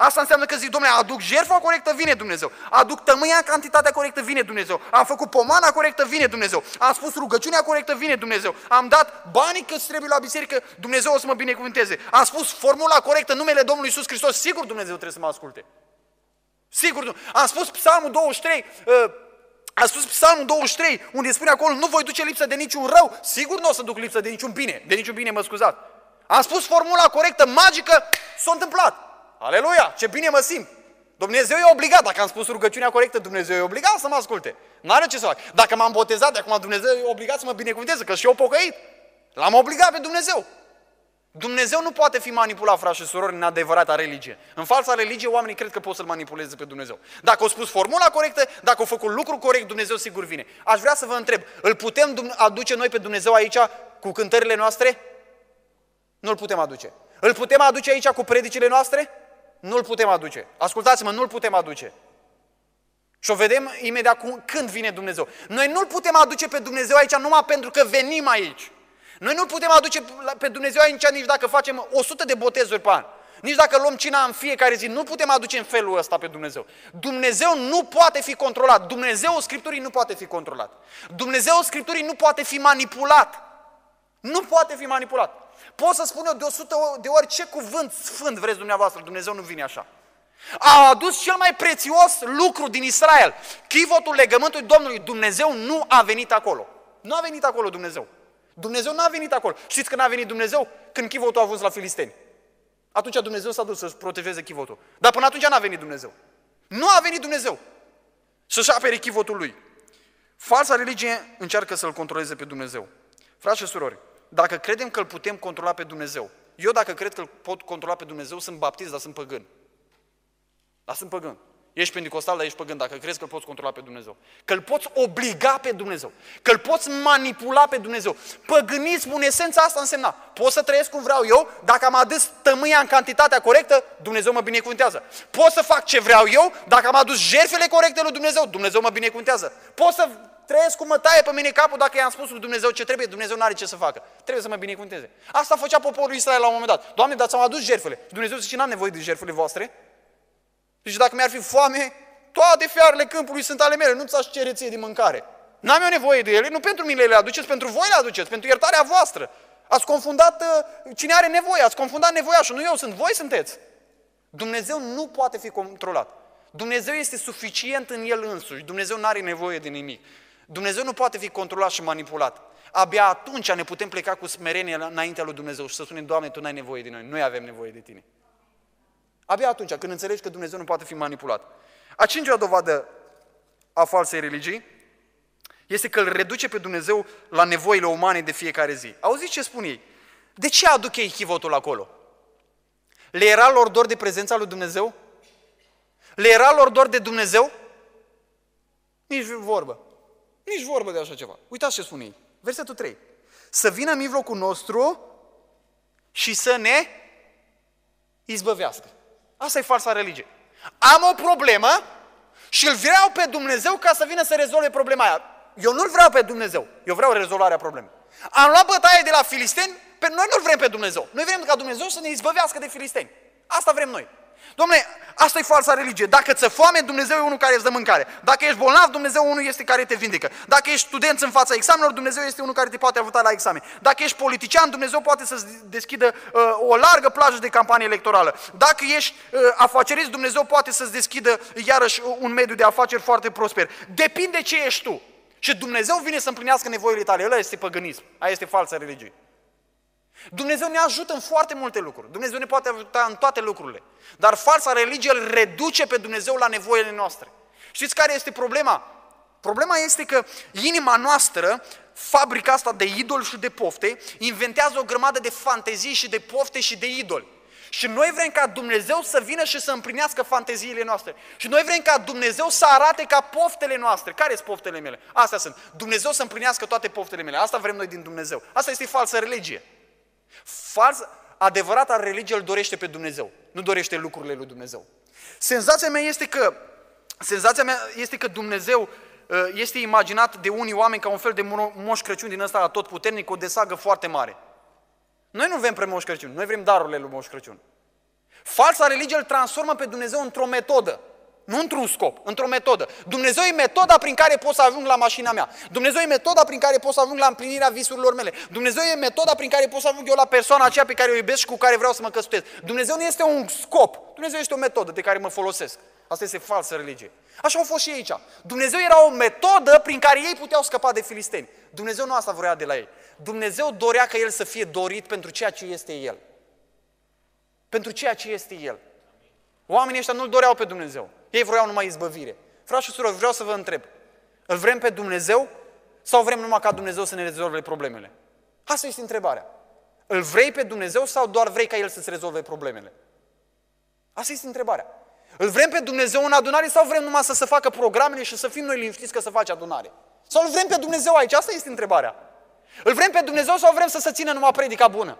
Asta înseamnă că zic, domnule, aduc jertfa corectă, vine Dumnezeu. Aduc tămâia cantitatea corectă, vine Dumnezeu. Am făcut pomana corectă, vine Dumnezeu. Am spus rugăciunea corectă, vine Dumnezeu. Am dat banii cât trebuie la biserică, Dumnezeu o să mă binecuvânteze. Am spus formula corectă, numele Domnului Isus Hristos, sigur Dumnezeu trebuie să mă asculte. Sigur, am spus psalmul 23, uh, a spus Psalmul 23, unde spune acolo, nu voi duce lipsă de niciun rău, sigur nu o să duc lipsă de niciun bine, de niciun bine mă scuzat. Am spus formula corectă, magică, s-a întâmplat. Aleluia! Ce bine mă simt! Dumnezeu e obligat, dacă am spus rugăciunea corectă, Dumnezeu e obligat să mă asculte. N-are ce să fac. Dacă m-am botezat, de acum Dumnezeu e obligat să mă binecuvânteze, că și eu pocăit. L-am obligat pe Dumnezeu. Dumnezeu nu poate fi manipulat, frați și surori, în adevărata religie. În falsa religie, oamenii cred că pot să-L manipuleze pe Dumnezeu. Dacă au spus formula corectă, dacă au făcut lucru corect, Dumnezeu sigur vine. Aș vrea să vă întreb, îl putem aduce noi pe Dumnezeu aici cu cântările noastre? Nu-l putem aduce. Îl putem aduce aici cu predicile noastre? Nu-l putem aduce. Ascultați-mă, nu-l putem aduce. Și o vedem imediat cum, când vine Dumnezeu. Noi nu-L putem aduce pe Dumnezeu aici numai pentru că venim aici. Noi nu putem aduce pe Dumnezeu aici nici dacă facem 100 de botezuri pe an. Nici dacă luăm cina în fiecare zi, nu putem aduce în felul ăsta pe Dumnezeu. Dumnezeu nu poate fi controlat. Dumnezeu Scripturii nu poate fi controlat. Dumnezeu Scripturii nu poate fi manipulat. Nu poate fi manipulat. Pot să spun eu de 100 de ori ce cuvânt sfânt vreți dumneavoastră, Dumnezeu nu vine așa. A adus cel mai prețios lucru din Israel, chivotul legământului Domnului. Dumnezeu nu a venit acolo. Nu a venit acolo Dumnezeu. Dumnezeu n-a venit acolo. Știți că n-a venit Dumnezeu? Când chivotul a fost la filisteni. Atunci Dumnezeu s-a dus să-și protejeze chivotul. Dar până atunci n-a venit Dumnezeu. Nu a venit Dumnezeu să-și apere chivotul lui. Falsa religie încearcă să-L controleze pe Dumnezeu. Frați și surori, dacă credem că îl putem controla pe Dumnezeu, eu dacă cred că îl pot controla pe Dumnezeu, sunt baptist, dar sunt păgân. Dar sunt păgân. Ești pentecostal, dar ești păgân dacă crezi că îl poți controla pe Dumnezeu. Că îl poți obliga pe Dumnezeu. Că îl poți manipula pe Dumnezeu. Păgânismul, în esența asta însemna, pot să trăiesc cum vreau eu, dacă am adus tămâia în cantitatea corectă, Dumnezeu mă binecuvântează. Pot să fac ce vreau eu, dacă am adus jertfele corecte lui Dumnezeu, Dumnezeu mă binecuvântează. Pot să trăiesc cum mă taie pe mine capul dacă i-am spus lui Dumnezeu ce trebuie, Dumnezeu nu are ce să facă. Trebuie să mă binecuvânteze. Asta făcea poporul Israel la un moment dat. Doamne, dar ți-am adus jertfele. Dumnezeu zice, n-am nevoie de jertfele voastre. Deci dacă mi-ar fi foame, toate fiarele câmpului sunt ale mele, nu ți-aș cere ție de mâncare. N-am eu nevoie de ele, nu pentru mine le aduceți, pentru voi le aduceți, pentru iertarea voastră. Ați confundat uh, cine are nevoie, ați confundat nevoiașul, nu eu sunt, voi sunteți. Dumnezeu nu poate fi controlat. Dumnezeu este suficient în El însuși, Dumnezeu nu are nevoie de nimic. Dumnezeu nu poate fi controlat și manipulat. Abia atunci ne putem pleca cu smerenie înaintea lui Dumnezeu și să spunem, Doamne, Tu n-ai nevoie de noi, noi avem nevoie de Tine. Abia atunci, când înțelegi că Dumnezeu nu poate fi manipulat. A cincea dovadă a falsei religii este că îl reduce pe Dumnezeu la nevoile umane de fiecare zi. Auziți ce spun ei? De ce aduc ei chivotul acolo? Le era lor dor de prezența lui Dumnezeu? Le era lor dor de Dumnezeu? Nici vorbă. Nici vorbă de așa ceva. Uitați ce spune ei. Versetul 3. Să vină în mijlocul nostru și să ne izbăvească. Asta e falsa religie. Am o problemă și îl vreau pe Dumnezeu ca să vină să rezolve problema aia. Eu nu-l vreau pe Dumnezeu, eu vreau rezolvarea problemei. Am luat bătaie de la filisteni, pe noi nu-l vrem pe Dumnezeu. Noi vrem ca Dumnezeu să ne izbăvească de filisteni. Asta vrem noi. Domnule, asta e falsa religie. Dacă ți foame, Dumnezeu e unul care îți dă mâncare. Dacă ești bolnav, Dumnezeu unul este care te vindecă. Dacă ești student în fața examenelor, Dumnezeu este unul care te poate ajuta la examen. Dacă ești politician, Dumnezeu poate să-ți deschidă uh, o largă plajă de campanie electorală. Dacă ești uh, afacerist, Dumnezeu poate să-ți deschidă iarăși un mediu de afaceri foarte prosper. Depinde ce ești tu. Și Dumnezeu vine să împlinească nevoile tale. Ăla este păgânism. Aia este falsa religie. Dumnezeu ne ajută în foarte multe lucruri. Dumnezeu ne poate ajuta în toate lucrurile. Dar falsa religie îl reduce pe Dumnezeu la nevoile noastre. Știți care este problema? Problema este că inima noastră, fabrica asta de idoli și de pofte, inventează o grămadă de fantezii și de pofte și de idoli. Și noi vrem ca Dumnezeu să vină și să împlinească fanteziile noastre. Și noi vrem ca Dumnezeu să arate ca poftele noastre. Care sunt poftele mele? Astea sunt. Dumnezeu să împlinească toate poftele mele. Asta vrem noi din Dumnezeu. Asta este falsă religie. Fals, adevărata religie îl dorește pe Dumnezeu, nu dorește lucrurile lui Dumnezeu. Senzația mea este că, senzația mea este că Dumnezeu uh, este imaginat de unii oameni ca un fel de moș Crăciun din ăsta tot puternic, o desagă foarte mare. Noi nu vrem pre Moș Crăciun, noi vrem darurile lui Moș Crăciun. Falsa religie îl transformă pe Dumnezeu într-o metodă. Nu într-un scop, într-o metodă. Dumnezeu e metoda prin care pot să ajung la mașina mea. Dumnezeu e metoda prin care pot să ajung la împlinirea visurilor mele. Dumnezeu e metoda prin care pot să ajung eu la persoana aceea pe care o iubesc și cu care vreau să mă căsătoresc. Dumnezeu nu este un scop, Dumnezeu este o metodă de care mă folosesc. Asta este falsă religie. Așa au fost și ei aici. Dumnezeu era o metodă prin care ei puteau scăpa de filisteni. Dumnezeu nu asta vrea de la ei. Dumnezeu dorea ca el să fie dorit pentru ceea ce este el. Pentru ceea ce este el. Oamenii ăștia nu-L doreau pe Dumnezeu. Ei vreau numai izbăvire. Frați și surori, vreau să vă întreb. Îl vrem pe Dumnezeu sau vrem numai ca Dumnezeu să ne rezolve problemele? Asta este întrebarea. Îl vrei pe Dumnezeu sau doar vrei ca El să-ți rezolve problemele? Asta este întrebarea. Îl vrem pe Dumnezeu în adunare sau vrem numai să se facă programele și să fim noi liniștiți că să face adunare? Sau îl vrem pe Dumnezeu aici? Asta este întrebarea. Îl vrem pe Dumnezeu sau vrem să se țină numai predica bună?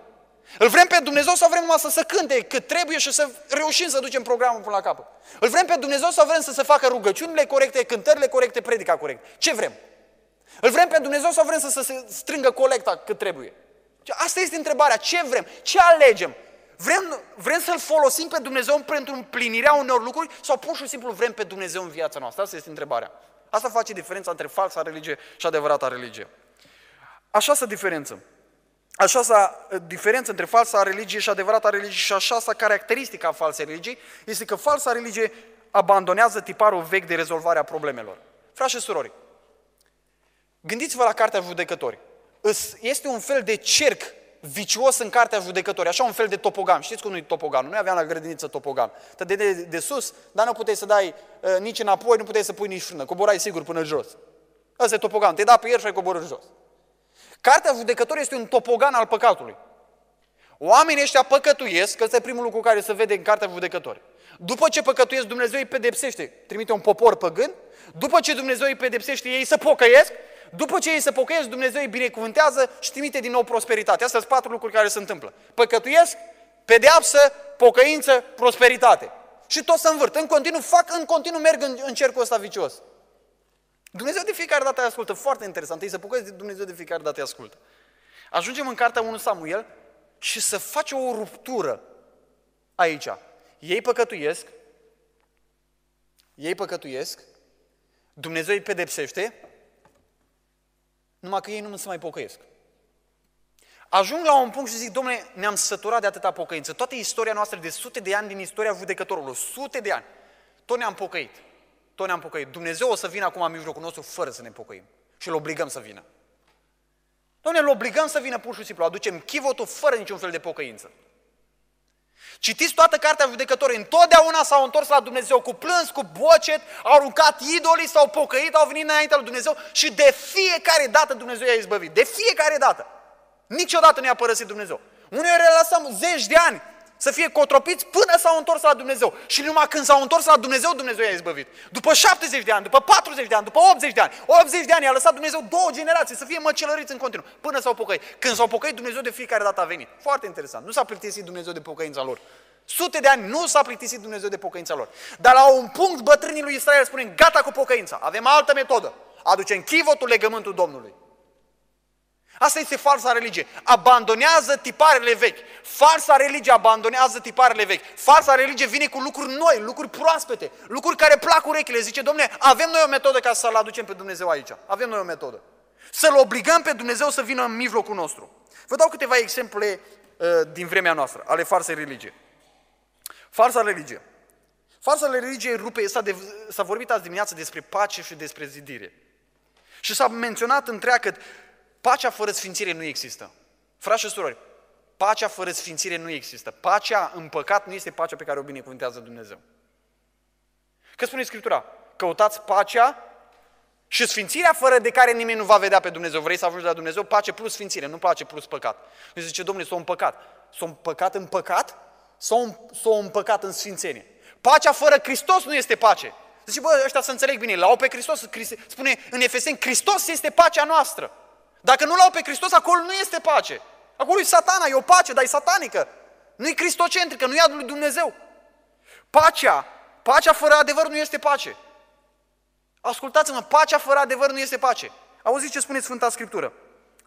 Îl vrem pe Dumnezeu sau vrem numai să se cânte cât trebuie și să reușim să ducem programul până la capăt? Îl vrem pe Dumnezeu sau vrem să se facă rugăciunile corecte, cântările corecte, predica corect? Ce vrem? Îl vrem pe Dumnezeu sau vrem să se strângă colecta cât trebuie? Asta este întrebarea. Ce vrem? Ce alegem? Vrem, vrem să-L folosim pe Dumnezeu pentru împlinirea unor lucruri sau pur și simplu vrem pe Dumnezeu în viața noastră? Asta este întrebarea. Asta face diferența între falsa religie și adevărata religie. Așa să diferență. Așa să diferență între falsa religie și adevărata religie și așa să caracteristică a falsei religii este că falsa religie abandonează tiparul vechi de rezolvare a problemelor. Frați și surori, gândiți-vă la Cartea Judecători. Este un fel de cerc vicios în cartea judecătorii, așa un fel de topogan. Știți cum nu e topoganul? Noi aveam la grădiniță topogan. Te de, de, de sus, dar nu puteai să dai uh, nici înapoi, nu puteai să pui nici frână. Coborai sigur până jos. Asta e topogan. Te da pe el și ai coborât jos. Cartea judecătorii este un topogan al păcatului. Oamenii ăștia păcătuiesc, că ăsta e primul lucru care se vede în cartea judecătorii. După ce păcătuiesc, Dumnezeu îi pedepsește, trimite un popor păgân, după ce Dumnezeu îi pedepsește, ei să pocăiesc după ce ei se pocăiesc, Dumnezeu îi binecuvântează și trimite din nou prosperitate. Astea sunt patru lucruri care se întâmplă. Păcătuiesc, pedeapsă, pocăință, prosperitate. Și tot se învârt. În continuu fac, în continuu merg în, în cercul ăsta vicios. Dumnezeu de fiecare dată îi ascultă. Foarte interesant. Ei se pocăiesc, Dumnezeu de fiecare dată îi ascultă. Ajungem în cartea 1 Samuel și să face o ruptură aici. Ei păcătuiesc, ei păcătuiesc, Dumnezeu îi pedepsește, numai că ei nu se mai pocăiesc. Ajung la un punct și zic, domnule, ne-am săturat de atâta pocăință. Toată istoria noastră de sute de ani din istoria judecătorului, sute de ani, tot ne-am pocăit. Tot ne-am pocăit. Dumnezeu o să vină acum în mijlocul nostru fără să ne pocăim. Și îl obligăm să vină. Domnule, îl obligăm să vină pur și simplu. Aducem chivotul fără niciun fel de pocăință. Citiți toată cartea judecătorii, întotdeauna s-au întors la Dumnezeu cu plâns, cu bocet, au aruncat idolii, s-au pocăit, au venit înaintea lui Dumnezeu și de fiecare dată Dumnezeu i-a izbăvit. De fiecare dată. Niciodată nu i-a părăsit Dumnezeu. Uneori le lăsăm zeci de ani să fie cotropiți până s-au întors la Dumnezeu. Și numai când s-au întors la Dumnezeu, Dumnezeu i-a izbăvit. După 70 de ani, după 40 de ani, după 80 de ani, 80 de ani a lăsat Dumnezeu două generații să fie măcelăriți în continuu, până s-au pocăit. Când s-au pocăit, Dumnezeu de fiecare dată a venit. Foarte interesant. Nu s-a plictisit Dumnezeu de pocăința lor. Sute de ani nu s-a plictisit Dumnezeu de pocăința lor. Dar la un punct bătrânii lui Israel spune, gata cu pocăința, avem altă metodă. Aducem chivotul legământul Domnului. Asta este falsa religie. Abandonează tiparele vechi. Falsa religie abandonează tiparele vechi. Falsa religie vine cu lucruri noi, lucruri proaspete, lucruri care plac urechile. Zice, domne, avem noi o metodă ca să-L aducem pe Dumnezeu aici. Avem noi o metodă. Să-L obligăm pe Dumnezeu să vină în mijlocul nostru. Vă dau câteva exemple uh, din vremea noastră, ale falsei religie. Falsa religie. Falsa religie rupe, s-a, de, s-a vorbit azi dimineață despre pace și despre zidire. Și s-a menționat întreagă Pacea fără sfințire nu există. Frați și surori, pacea fără sfințire nu există. Pacea în păcat nu este pacea pe care o binecuvântează Dumnezeu. Că spune Scriptura? Căutați pacea și sfințirea fără de care nimeni nu va vedea pe Dumnezeu. Vrei să ajungi la Dumnezeu? Pace plus sfințire, nu pace plus păcat. Nu zice, domnule, sunt un păcat. Sunt păcat în păcat sau un păcat în sfințenie? Pacea fără Hristos nu este pace. Zice, bă, ăștia să înțeleg bine, la pe Hristos, spune în Efeseni, Hristos este pacea noastră. Dacă nu l-au pe Hristos, acolo nu este pace. Acolo e satana, e o pace, dar e satanică. Nu e cristocentrică, nu e a lui Dumnezeu. Pacea, pacea fără adevăr nu este pace. Ascultați-mă, pacea fără adevăr nu este pace. Auziți ce spune Sfânta Scriptură?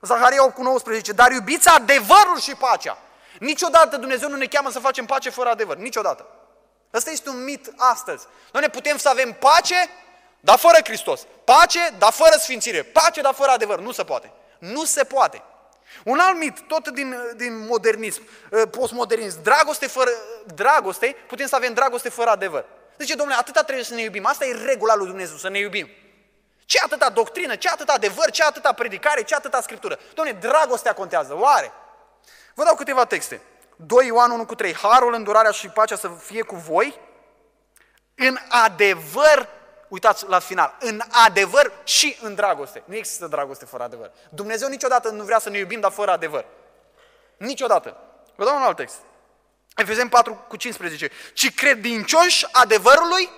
Zaharia 8 cu 19, dar iubiți adevărul și pacea. Niciodată Dumnezeu nu ne cheamă să facem pace fără adevăr, niciodată. Ăsta este un mit astăzi. Noi ne putem să avem pace, dar fără Hristos. Pace, dar fără sfințire. Pace, dar fără adevăr. Nu se poate. Nu se poate. Un alt mit, tot din, din modernism, ă, postmodernism, dragoste fără dragoste, putem să avem dragoste fără adevăr. Zice, domnule, atâta trebuie să ne iubim, asta e regula lui Dumnezeu, să ne iubim. Ce atâta doctrină, ce atâta adevăr, ce atâta predicare, ce atâta scriptură. Domnule, dragostea contează, oare? Vă dau câteva texte. 2 Ioan 1 cu 3. Harul, îndurarea și pacea să fie cu voi în adevăr uitați la final, în adevăr și în dragoste. Nu există dragoste fără adevăr. Dumnezeu niciodată nu vrea să ne iubim, dar fără adevăr. Niciodată. Vă dau un alt text. Efeseni 4 cu 15. Ci credincioși adevărului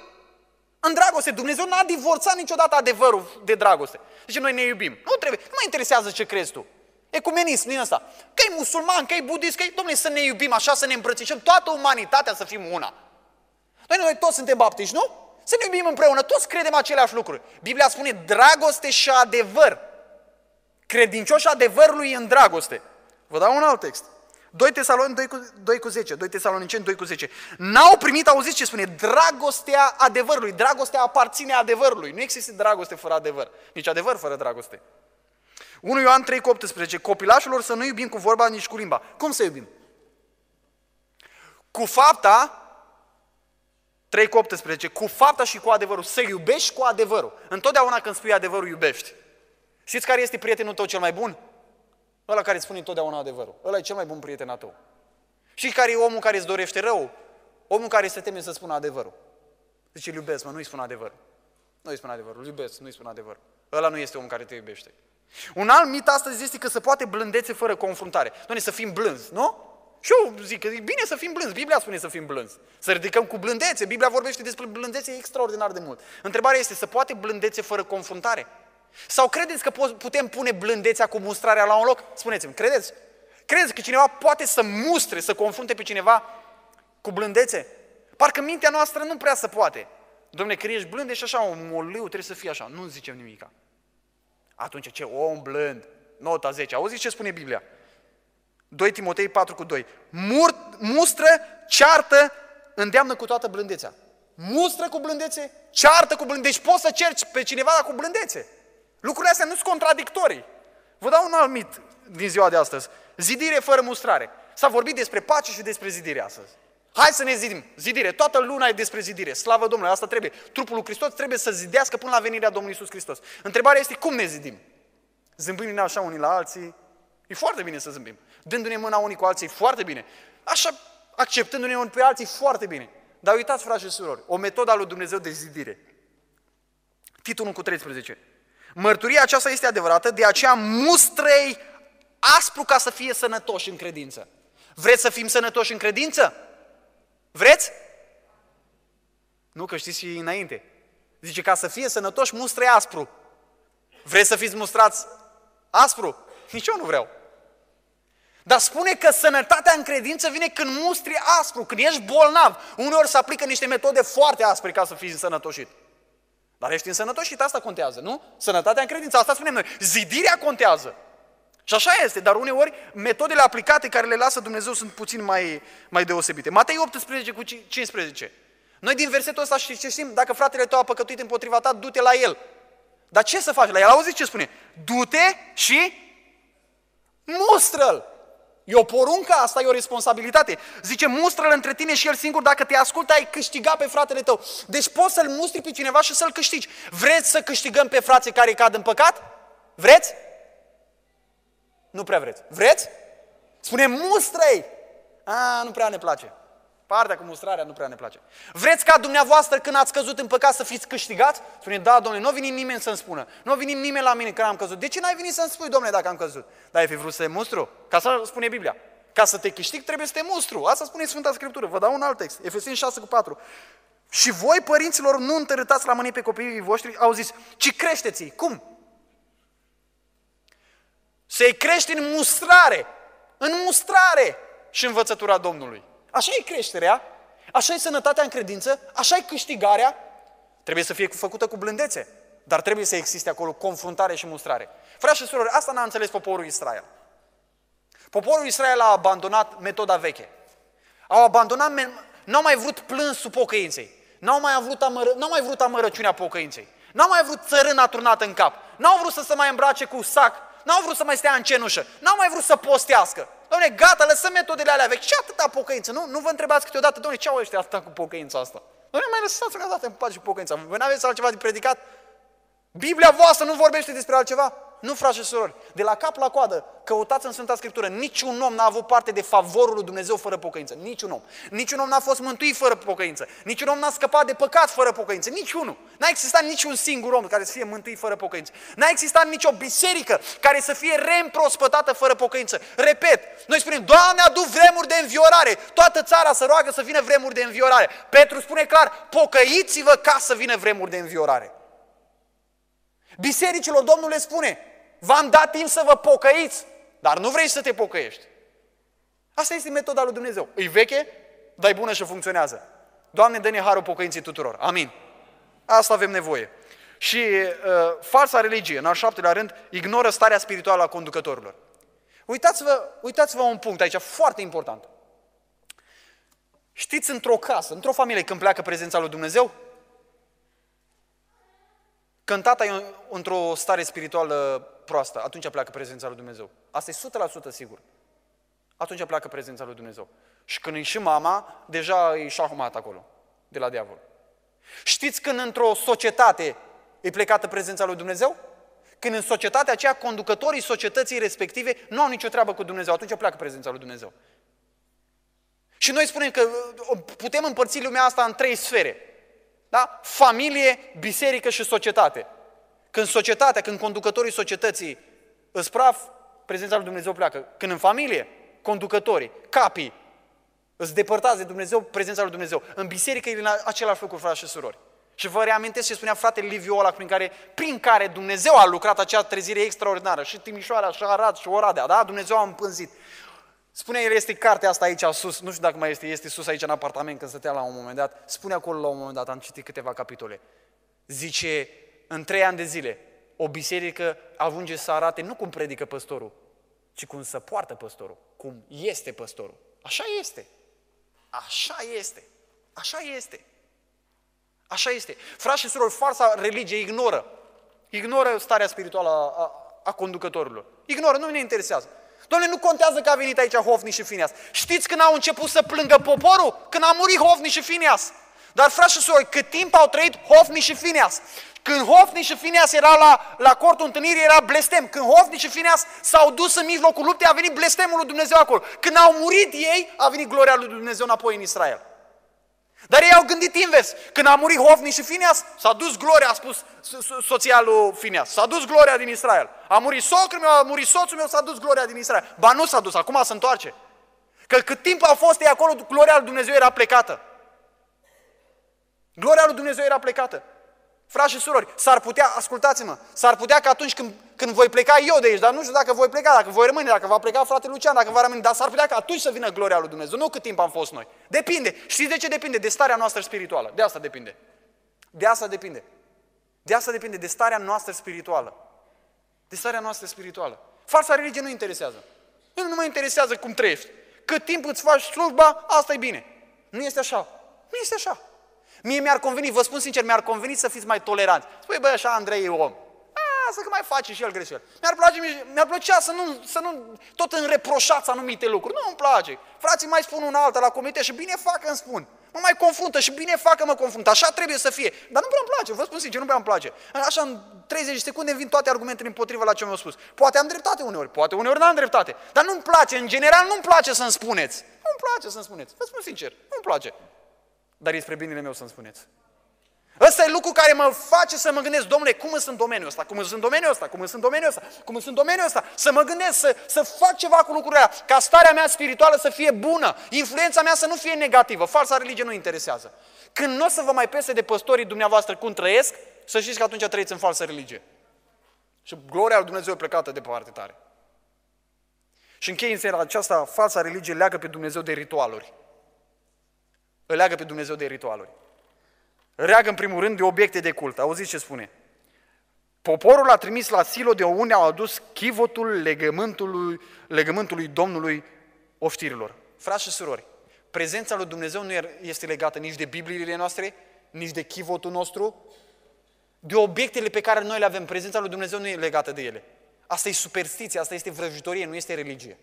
în dragoste. Dumnezeu n-a divorțat niciodată adevărul de dragoste. Deci noi ne iubim. Nu trebuie, nu mă interesează ce crezi tu. Ecumenism din ăsta. Că e musulman, că e budist, că e, domnule, să ne iubim așa, să ne îmbrățișăm, toată umanitatea să fim una. Noi, noi toți suntem baptiști, nu? Să ne iubim împreună, toți credem aceleași lucruri. Biblia spune dragoste și adevăr. Credincioși adevărului în dragoste. Vă dau un alt text. 2 Tesaloni 2 cu, 2 cu 10, 2 Tesaloniceni 2 cu 10. N-au primit, auziți ce spune? Dragostea adevărului. Dragostea aparține adevărului. Nu există dragoste fără adevăr. Nici adevăr fără dragoste. 1 Ioan 3 cu 18. Copilașilor să nu iubim cu vorba, nici cu limba. Cum să iubim? Cu fapta, 3 cu 18, cu fapta și cu adevărul. Să iubești cu adevărul. Întotdeauna când spui adevărul, iubești. Știți care este prietenul tău cel mai bun? Ăla care îți spune întotdeauna adevărul. Ăla e cel mai bun prieten al tău. Și care e omul care îți dorește rău? Omul care se teme să spună adevărul. Zice, îl iubesc, mă, nu-i spun adevărul. Nu-i spun adevărul, îl iubesc, nu-i spun adevărul. Ăla nu este omul care te iubește. Un alt mit astăzi este că se poate blândețe fără confruntare. Doamne, să fim blânzi, nu? Și eu zic că e bine să fim blânzi. Biblia spune să fim blânzi. Să ridicăm cu blândețe. Biblia vorbește despre blândețe extraordinar de mult. Întrebarea este, să poate blândețe fără confruntare? Sau credeți că putem pune blândețea cu mustrarea la un loc? Spuneți-mi, credeți? Credeți că cineva poate să mustre, să confrunte pe cineva cu blândețe? Parcă mintea noastră nu prea se poate. Domne, că ești blând, și așa, un moliu trebuie să fie așa. Nu zicem nimica. Atunci ce om blând, nota 10. Auziți ce spune Biblia? 2 Timotei 4 cu 2. Mur, mustră, ceartă, îndeamnă cu toată blândețea. Mustră cu blândețe, ceartă cu blândețe. Deci poți să cerci pe cineva cu blândețe. Lucrurile astea nu sunt contradictorii. Vă dau un alt mit din ziua de astăzi. Zidire fără mustrare. S-a vorbit despre pace și despre zidire astăzi. Hai să ne zidim. Zidire. Toată luna e despre zidire. Slavă Domnului, asta trebuie. Trupul lui Hristos trebuie să zidească până la venirea Domnului Isus Hristos. Întrebarea este cum ne zidim? Zâmbându-ne așa unii la alții. E foarte bine să zâmbim. Dându-ne mâna unii cu alții, foarte bine. Așa, acceptându-ne unii pe alții, foarte bine. Dar uitați, frate și surori, o metodă a lui Dumnezeu de zidire. Titul 1 cu 13. Mărturia aceasta este adevărată, de aceea mustrei aspru ca să fie sănătoși în credință. Vreți să fim sănătoși în credință? Vreți? Nu, că știți și înainte. Zice, ca să fie sănătoși, mustre aspru. Vreți să fiți mustrați aspru? Nici eu nu vreau. Dar spune că sănătatea în credință vine când mustri aspru, când ești bolnav. Uneori se aplică niște metode foarte aspre ca să fii sănătoșit. Dar ești în sănătoșit, asta contează, nu? Sănătatea în credință, asta spunem noi. Zidirea contează. Și așa este, dar uneori metodele aplicate care le lasă Dumnezeu sunt puțin mai, mai deosebite. Matei 18 cu 15. Noi din versetul ăsta și ce știm, dacă fratele tău a păcătuit împotriva ta, du-te la el. Dar ce să faci la el? Auziți ce spune? Du-te și mustră-l. E o poruncă, asta e o responsabilitate. Zice, mustră-l între tine și el singur, dacă te ascultă, ai câștigat pe fratele tău. Deci poți să-l mustri pe cineva și să-l câștigi. Vreți să câștigăm pe frații care cad în păcat? Vreți? Nu prea vreți. Vreți? Spune, mustră-i! A, nu prea ne place. Partea cu mustrarea nu prea ne place. Vreți ca dumneavoastră când ați căzut în păcat să fiți câștigați? Spune, da, domnule, nu a venit nimeni să-mi spună. Nu a venit nimeni la mine când am căzut. De ce n-ai venit să-mi spui, domnule, dacă am căzut? Da, ai fi vrut să te mustru? Ca să spune Biblia. Ca să te câștig trebuie să te mustru. Asta spune Sfânta Scriptură. Vă dau un alt text. Efeseni 6 cu 4. Și voi, părinților, nu întărâtați la mânie pe copiii voștri, au zis, ci creșteți Cum? Să-i crești în mustrare, în mustrare și învățătura Domnului. Așa e creșterea, așa e sănătatea în credință, așa e câștigarea. Trebuie să fie făcută cu blândețe, dar trebuie să existe acolo confruntare și mustrare. Frați și surori, asta n-a înțeles poporul Israel. Poporul Israel a abandonat metoda veche. Au abandonat, n-au mai vrut plânsul pocăinței. N-au mai, vrut amără, n-au mai vrut amărăciunea pocăinței. N-au mai vrut țărâna turnată în cap. N-au vrut să se mai îmbrace cu sac. N-au vrut să mai stea în cenușă. N-au mai vrut să postească. Doamne, gata, lăsăm metodele alea vechi. Ce atâta pocăință? Nu, nu vă întrebați câteodată, doamne, ce au ăștia atâta cu pocăința asta? Doamne, mai lăsați o dată în pace cu pocăința. Vă n-aveți altceva de predicat? Biblia voastră nu vorbește despre altceva? Nu, frate și surori, de la cap la coadă, căutați în Sfânta Scriptură, niciun om n-a avut parte de favorul lui Dumnezeu fără pocăință. Niciun om. Niciun om n-a fost mântuit fără pocăință. Niciun om n-a scăpat de păcat fără pocăință. Niciunul. N-a existat niciun singur om care să fie mântuit fără pocăință. N-a existat nicio biserică care să fie reîmprospătată fără pocăință. Repet, noi spunem, Doamne, adu vremuri de înviorare. Toată țara să roagă să vină vremuri de înviorare. Petru spune clar, pocăiți-vă ca să vină vremuri de înviorare. Bisericilor, Domnul le spune, v-am dat timp să vă pocăiți, dar nu vrei să te pocăiești. Asta este metoda lui Dumnezeu. Îi veche, dar e bună și funcționează. Doamne, dă-ne harul pocăinții tuturor. Amin. Asta avem nevoie. Și uh, falsa religie, în al șaptelea rând, ignoră starea spirituală a conducătorilor. Uitați-vă, uitați-vă un punct aici, foarte important. Știți, într-o casă, într-o familie, când pleacă prezența lui Dumnezeu, când tata e într-o stare spirituală proastă, atunci pleacă prezența lui Dumnezeu. Asta e 100% sigur. Atunci pleacă prezența lui Dumnezeu. Și când e și mama, deja e șahmat acolo, de la diavol. Știți când într-o societate e plecată prezența lui Dumnezeu? Când în societatea aceea conducătorii societății respective nu au nicio treabă cu Dumnezeu, atunci pleacă prezența lui Dumnezeu. Și noi spunem că uh, putem împărți lumea asta în trei sfere. Da? Familie, biserică și societate. Când societatea, când conducătorii societății îți praf, prezența lui Dumnezeu pleacă. Când în familie, conducătorii, capii, îți depărtați de Dumnezeu, prezența lui Dumnezeu. În biserică e același lucru, frați și surori. Și vă reamintesc ce spunea fratele Liviu Ola, prin care, prin care Dumnezeu a lucrat acea trezire extraordinară. Și Timișoara, și Arad, și Oradea, da? Dumnezeu a împânzit. Spune el, este cartea asta aici sus, nu știu dacă mai este, este sus aici în apartament când stătea la un moment dat. Spune acolo la un moment dat, am citit câteva capitole. Zice, în trei ani de zile, o biserică ajunge să arate nu cum predică păstorul, ci cum să poartă păstorul, cum este păstorul. Așa este. Așa este. Așa este. Așa este. Frați și surori, falsa religie ignoră. Ignoră starea spirituală a, a, a conducătorilor. Ignoră, nu ne interesează. Doamne, nu contează că a venit aici Hofni și Finias. Știți când au început să plângă poporul? Când a murit Hofni și Finias. Dar, frați și surori, cât timp au trăit Hofni și Finias? Când Hofni și Finias era la, la cortul întâlnirii, era blestem. Când Hofni și Finias s-au dus în mijlocul luptei, a venit blestemul lui Dumnezeu acolo. Când au murit ei, a venit gloria lui Dumnezeu înapoi în Israel. Dar ei au gândit invers. Când a murit Hofni și Finias, s-a dus gloria, a spus soția lui Finias. S-a dus gloria din Israel. A murit socrul meu, a murit soțul meu, s-a dus gloria din Israel. Ba nu s-a dus, acum se întoarce. Că cât timp a fost ei acolo, gloria lui Dumnezeu era plecată. Gloria lui Dumnezeu era plecată. Frați și surori, s-ar putea, ascultați-mă, s-ar putea că atunci când, când voi pleca eu de aici, dar nu știu dacă voi pleca, dacă voi rămâne, dacă va pleca frate Lucian, dacă va rămâne, dar s-ar putea că atunci să vină gloria lui Dumnezeu, nu cât timp am fost noi. Depinde. Știți de ce depinde? De starea noastră spirituală. De asta depinde. De asta depinde. De asta depinde, de starea noastră spirituală. De starea noastră spirituală. Falsa religie nu interesează. Nu mă interesează cum trăiești. Cât timp îți faci slujba, asta e bine. Nu este așa. Nu este așa. Mie mi-ar conveni, vă spun sincer, mi-ar conveni să fiți mai toleranți. Spui, băi, așa, Andrei e om. să că mai face și el greșeli. Mi-ar, place, mi-ar plăcea să nu, să nu, tot în reproșați anumite lucruri. Nu îmi place. Frații mai spun una alta la comitet și bine fac îmi spun. Mă mai confruntă și bine fac că mă confruntă. Așa trebuie să fie. Dar nu prea îmi place, vă spun sincer, nu prea îmi place. Așa în 30 secunde vin toate argumentele împotriva la ce mi-au spus. Poate am dreptate uneori, poate uneori n-am dreptate. Dar nu-mi place, în general nu-mi place să-mi spuneți. Nu-mi place să-mi spuneți. Vă spun sincer, nu-mi place dar e spre binele meu să-mi spuneți. Ăsta e lucru care mă face să mă gândesc, domnule, cum sunt în domeniul ăsta, cum sunt în domeniul ăsta, cum sunt în domeniul ăsta, cum sunt în domeniul ăsta, să mă gândesc, să, să fac ceva cu lucrurile alea, ca starea mea spirituală să fie bună, influența mea să nu fie negativă, falsa religie nu interesează. Când nu o să vă mai pese de păstorii dumneavoastră cum trăiesc, să știți că atunci trăiți în falsă religie. Și gloria lui Dumnezeu e plecată de parte tare. Și închei în seara aceasta, falsa religie leagă pe Dumnezeu de ritualuri îl leagă pe Dumnezeu de ritualuri. Reagă în primul rând de obiecte de cult. Auziți ce spune? Poporul a trimis la Silo de unde au adus chivotul legământului, legământului Domnului oștirilor. Frați și surori, prezența lui Dumnezeu nu este legată nici de Bibliile noastre, nici de chivotul nostru, de obiectele pe care noi le avem. Prezența lui Dumnezeu nu e legată de ele. Asta e superstiție, asta este vrăjitorie, nu este religie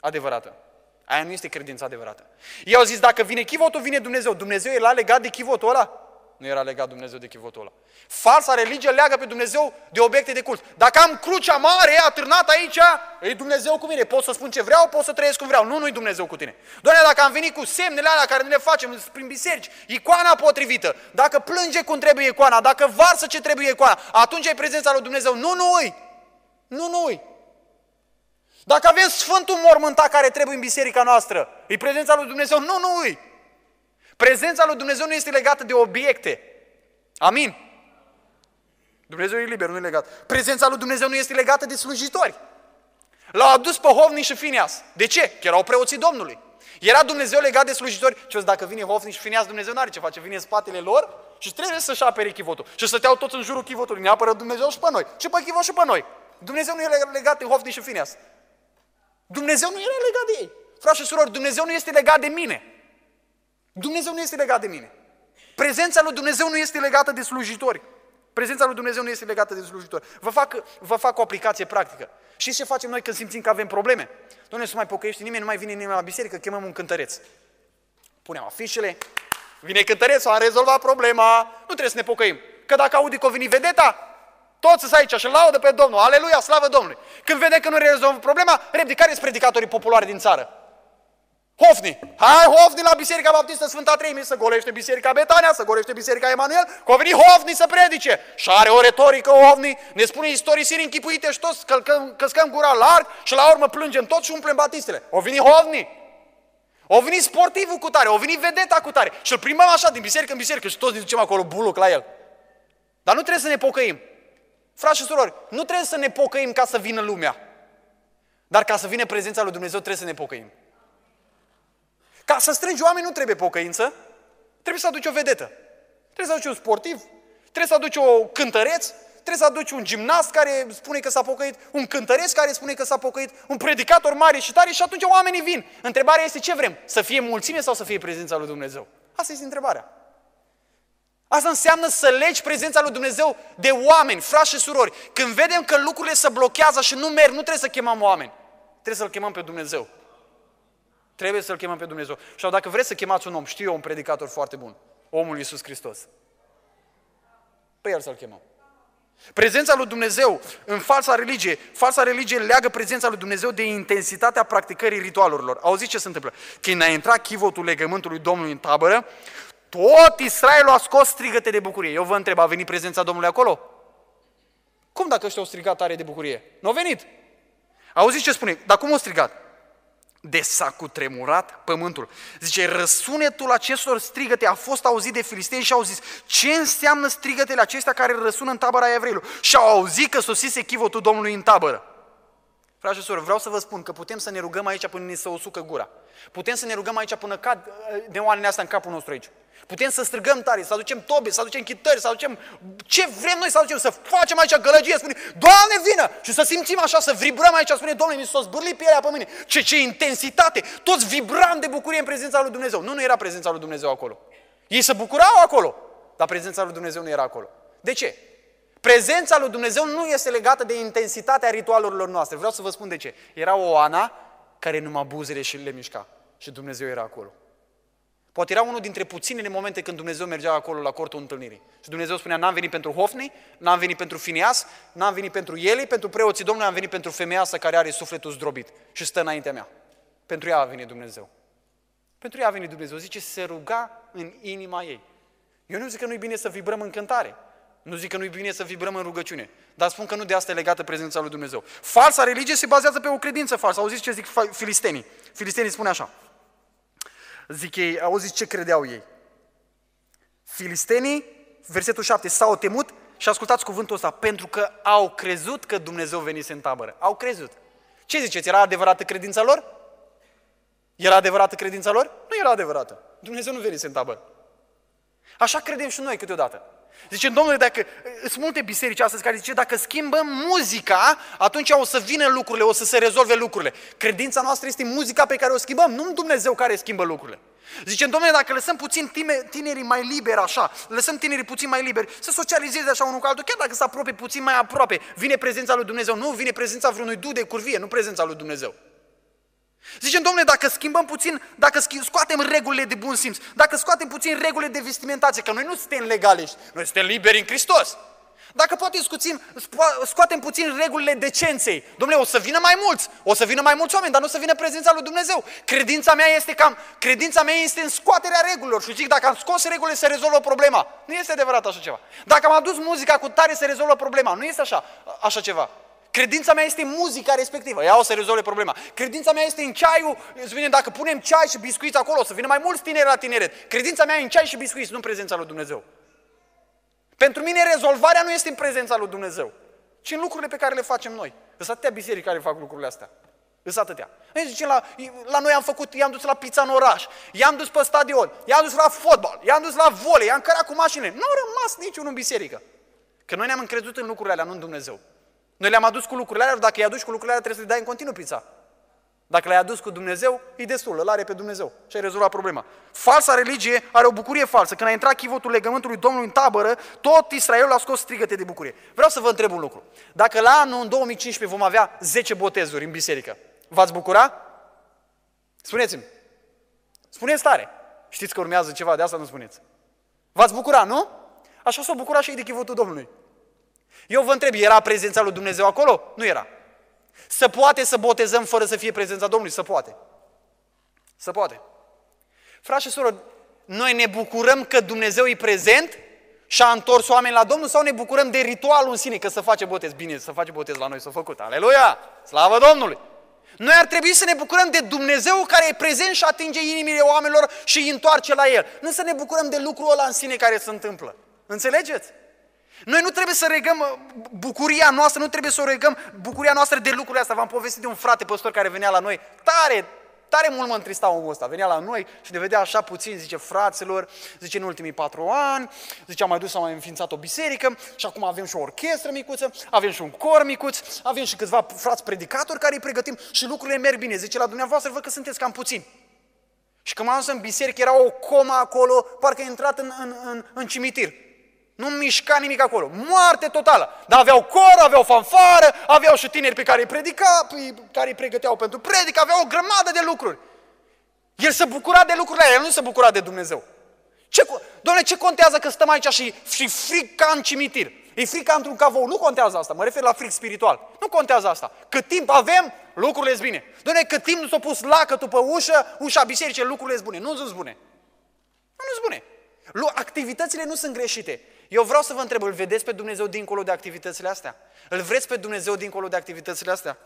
adevărată. Aia nu este credința adevărată. Ei au zis, dacă vine chivotul, vine Dumnezeu. Dumnezeu era legat de chivotul ăla? nu era legat Dumnezeu de chivotul ăla. Falsa religie leagă pe Dumnezeu de obiecte de cult. Dacă am crucea mare atârnată aici, e Dumnezeu cu mine. Pot să spun ce vreau, pot să trăiesc cum vreau. Nu, nu e Dumnezeu cu tine. Doamne, dacă am venit cu semnele alea care ne le facem prin biserici, icoana potrivită, dacă plânge cum trebuie icoana, dacă varsă ce trebuie icoana, atunci e prezența lui Dumnezeu. Nu, nu ui! Nu, nu ui! Dacă avem Sfântul Mormântat care trebuie în biserica noastră, e prezența lui Dumnezeu. Nu, nu ui! Prezența lui Dumnezeu nu este legată de obiecte. Amin. Dumnezeu e liber, nu e legat. Prezența lui Dumnezeu nu este legată de slujitori. L-au adus pe Hovni și Finias. De ce? Că erau preoții Domnului. Era Dumnezeu legat de slujitori. Ce dacă vine Hovni și Finias, Dumnezeu nu are ce face. Vine în spatele lor și trebuie să-și apere chivotul. Și să teau toți în jurul chivotului. Ne apără Dumnezeu și pe noi. Și pe chivot și pe noi. Dumnezeu nu e legat de Hovni și Finias. Dumnezeu nu era legat de ei. Frați și surori, Dumnezeu nu este legat de mine. Dumnezeu nu este legat de mine. Prezența lui Dumnezeu nu este legată de slujitori. Prezența lui Dumnezeu nu este legată de slujitori. Vă fac, vă fac o aplicație practică. Și ce facem noi când simțim că avem probleme? Doamne, să mai pocăiești nimeni, nu mai vine nimeni la biserică, chemăm un cântăreț. Punem afișele, vine cântărețul, a rezolvat problema, nu trebuie să ne pocăim. Că dacă aude că a venit vedeta, toți sunt aici și laudă pe Domnul, aleluia, slavă Domnului. Când vede că nu rezolvă problema, repede, care sunt predicatorii populare din țară? Hofni. Hai Hofni la Biserica Baptistă Sfânta Treimii să golește Biserica Betania, să golește Biserica Emanuel, că a venit Hofni să predice. Și are o retorică Hofni, ne spune istorisiri închipuite și toți călcăm, căscăm gura larg și la urmă plângem tot și umplem batistele. O venit Hofni. O venit sportivul cu tare, o venit vedeta cu tare și îl primăm așa din biserică în biserică și toți ne ducem acolo buluc la el. Dar nu trebuie să ne pocăim. Frați și surori, nu trebuie să ne pocăim ca să vină lumea. Dar ca să vină prezența lui Dumnezeu trebuie să ne pocăim. Ca să strângi oameni nu trebuie pocăință, trebuie să aduci o vedetă. Trebuie să aduci un sportiv, trebuie să aduci o cântăreț, trebuie să aduci un gimnast care spune că s-a pocăit, un cântăreț care spune că s-a pocăit, un predicator mare și tare și atunci oamenii vin. Întrebarea este ce vrem? Să fie mulțime sau să fie prezența lui Dumnezeu? Asta este întrebarea. Asta înseamnă să legi prezența lui Dumnezeu de oameni, frați și surori. Când vedem că lucrurile se blochează și nu merg, nu trebuie să chemăm oameni. Trebuie să-L chemăm pe Dumnezeu. Trebuie să-L chemăm pe Dumnezeu. Și dacă vreți să chemați un om, știu eu un predicator foarte bun, omul Iisus Hristos. Pe el să-L chemăm. Prezența lui Dumnezeu în falsa religie, falsa religie leagă prezența lui Dumnezeu de intensitatea practicării ritualurilor. Auziți ce se întâmplă? Când a intrat chivotul legământului Domnului în tabără, tot Israelul a scos strigăte de bucurie. Eu vă întreb, a venit prezența Domnului acolo? Cum dacă ăștia au strigat tare de bucurie? Nu au venit. Auziți ce spune? Dar cum au strigat? de s-a cutremurat pământul. Zice, răsunetul acestor strigăte a fost auzit de filisteni și au zis, ce înseamnă strigătele acestea care răsună în tabăra evreilor? Și au auzit că sosise chivotul Domnului în tabără. Frate și vreau să vă spun că putem să ne rugăm aici până ne se usucă gura. Putem să ne rugăm aici până cad de oanele astea în capul nostru aici. Putem să strigăm tare, să aducem tobe, să aducem chitări, să aducem ce vrem noi să aducem, să facem aici gălăgie, spune, Doamne vină! Și să simțim așa, să vibrăm aici, spune, Doamne, mi s-a zbârlit pielea pe mine. Ce, ce intensitate! Toți vibram de bucurie în prezența lui Dumnezeu. Nu, nu era prezența lui Dumnezeu acolo. Ei se bucurau acolo, dar prezența lui Dumnezeu nu era acolo. De ce? Prezența lui Dumnezeu nu este legată de intensitatea ritualurilor noastre. Vreau să vă spun de ce. Era o Ana care numai buzele și le mișca. Și Dumnezeu era acolo. Poate era unul dintre puținele momente când Dumnezeu mergea acolo la cortul întâlnirii. Și Dumnezeu spunea, n-am venit pentru Hofni, n-am venit pentru Finias, n-am venit pentru Eli, pentru preoții Domnului, am venit pentru femeia asta care are sufletul zdrobit și stă înaintea mea. Pentru ea a venit Dumnezeu. Pentru ea a venit Dumnezeu. Zice, se ruga în inima ei. Eu nu zic că nu-i bine să vibrăm în cântare. Nu zic că nu-i bine să vibrăm în rugăciune. Dar spun că nu de asta e legată prezența lui Dumnezeu. Falsa religie se bazează pe o credință falsă. Auziți ce zic filistenii? Filistenii spune așa. Zic ei, auziți ce credeau ei? Filistenii, versetul 7, s-au temut și ascultați cuvântul ăsta, pentru că au crezut că Dumnezeu venise în tabără. Au crezut. Ce ziceți, era adevărată credința lor? Era adevărată credința lor? Nu era adevărată. Dumnezeu nu venise în tabără. Așa credem și noi câteodată. Zice, domnule, dacă, sunt multe biserici astăzi care zice, dacă schimbăm muzica, atunci o să vină lucrurile, o să se rezolve lucrurile. Credința noastră este muzica pe care o schimbăm, nu Dumnezeu care schimbă lucrurile. Zice, domnule, dacă lăsăm puțin tinerii mai liberi așa, lăsăm tinerii puțin mai liberi, să socializeze așa unul cu altul, chiar dacă se apropie puțin mai aproape, vine prezența lui Dumnezeu. Nu, vine prezența vreunui du de curvie, nu prezența lui Dumnezeu. Zicem, domnule, dacă schimbăm puțin, dacă scoatem regulile de bun simț, dacă scoatem puțin regulile de vestimentație, că noi nu suntem legaliști, noi suntem liberi în Hristos. Dacă poate scuțim, scoatem puțin regulile decenței, domnule, o să vină mai mulți, o să vină mai mulți oameni, dar nu o să vină prezența lui Dumnezeu. Credința mea este cam, credința mea este în scoaterea regulilor și zic, dacă am scos regulile, se rezolvă problema. Nu este adevărat așa ceva. Dacă am adus muzica cu tare, se rezolvă problema. Nu este așa, așa ceva. Credința mea este muzica respectivă, ea o să rezolve problema. Credința mea este în ceaiul, să dacă punem ceai și biscuiți acolo, o să vină mai mulți tineri la tineret. Credința mea e în ceai și biscuiți, nu în prezența lui Dumnezeu. Pentru mine rezolvarea nu este în prezența lui Dumnezeu, ci în lucrurile pe care le facem noi. Sunt atâtea biserici care fac lucrurile astea. Sunt atâtea. Noi zicem, la, la noi am făcut, i-am dus la pizza în oraș, i-am dus pe stadion, i-am dus la fotbal, i-am dus la volei, i-am cărat cu mașinile. Nu au rămas niciunul în biserică. Că noi ne-am încrezut în lucrurile alea, nu în Dumnezeu. Noi le-am adus cu lucrurile alea, dacă i aduci cu lucrurile alea, trebuie să-i dai în continuu pizza. Dacă l-ai adus cu Dumnezeu, e destul, îl are pe Dumnezeu și ai rezolvat problema. Falsa religie are o bucurie falsă. Când a intrat chivotul legământului Domnului în tabără, tot Israelul a scos strigăte de bucurie. Vreau să vă întreb un lucru. Dacă la anul în 2015 vom avea 10 botezuri în biserică, v-ați bucura? Spuneți-mi. Spuneți tare. Știți că urmează ceva, de asta nu spuneți. V-ați bucura, nu? Așa s-o bucura și ei de chivotul Domnului. Eu vă întreb, era prezența lui Dumnezeu acolo? Nu era. Să poate să botezăm fără să fie prezența Domnului? Să poate. Să poate. Frați și soră, noi ne bucurăm că Dumnezeu e prezent și a întors oameni la Domnul sau ne bucurăm de ritualul în sine, că să face botez? Bine, să face botez la noi, să făcut. Aleluia! Slavă Domnului! Noi ar trebui să ne bucurăm de Dumnezeu care e prezent și atinge inimile oamenilor și îi întoarce la El. Nu să ne bucurăm de lucrul ăla în sine care se întâmplă. Înțelegeți? Noi nu trebuie să regăm uh, bucuria noastră, nu trebuie să o regăm bucuria noastră de lucrurile astea. V-am povestit de un frate păstor care venea la noi, tare, tare mult mă întrista omul ăsta. Venea la noi și ne vedea așa puțin, zice, fraților, zice, în ultimii patru ani, zice, am mai dus, am mai înființat o biserică și acum avem și o orchestră micuță, avem și un cor micuț, avem și câțiva frați predicatori care îi pregătim și lucrurile merg bine. Zice, la dumneavoastră văd că sunteți cam puțini. Și când m-am dus în biserică, era o coma acolo, parcă a intrat în, în, în, în cimitir. Nu mișca nimic acolo. Moarte totală. Dar aveau cor, aveau fanfară, aveau și tineri pe care îi predica, care îi pregăteau pentru predică, aveau o grămadă de lucruri. El se bucura de lucrurile alea, el nu se bucura de Dumnezeu. Ce, Doamne, ce contează că stăm aici și, și fric ca în cimitir? E frica într-un cavou. Nu contează asta, mă refer la fric spiritual. Nu contează asta. Cât timp avem, lucrurile sunt bine. Doamne, cât timp nu s-a pus lacătul pe ușă, ușa bisericii, lucrurile sunt bune. Nu sunt bune. Nu sunt bune. Activitățile nu sunt greșite. Eu vreau să vă întreb, îl vedeți pe Dumnezeu dincolo de activitățile astea? Îl vreți pe Dumnezeu dincolo de activitățile astea?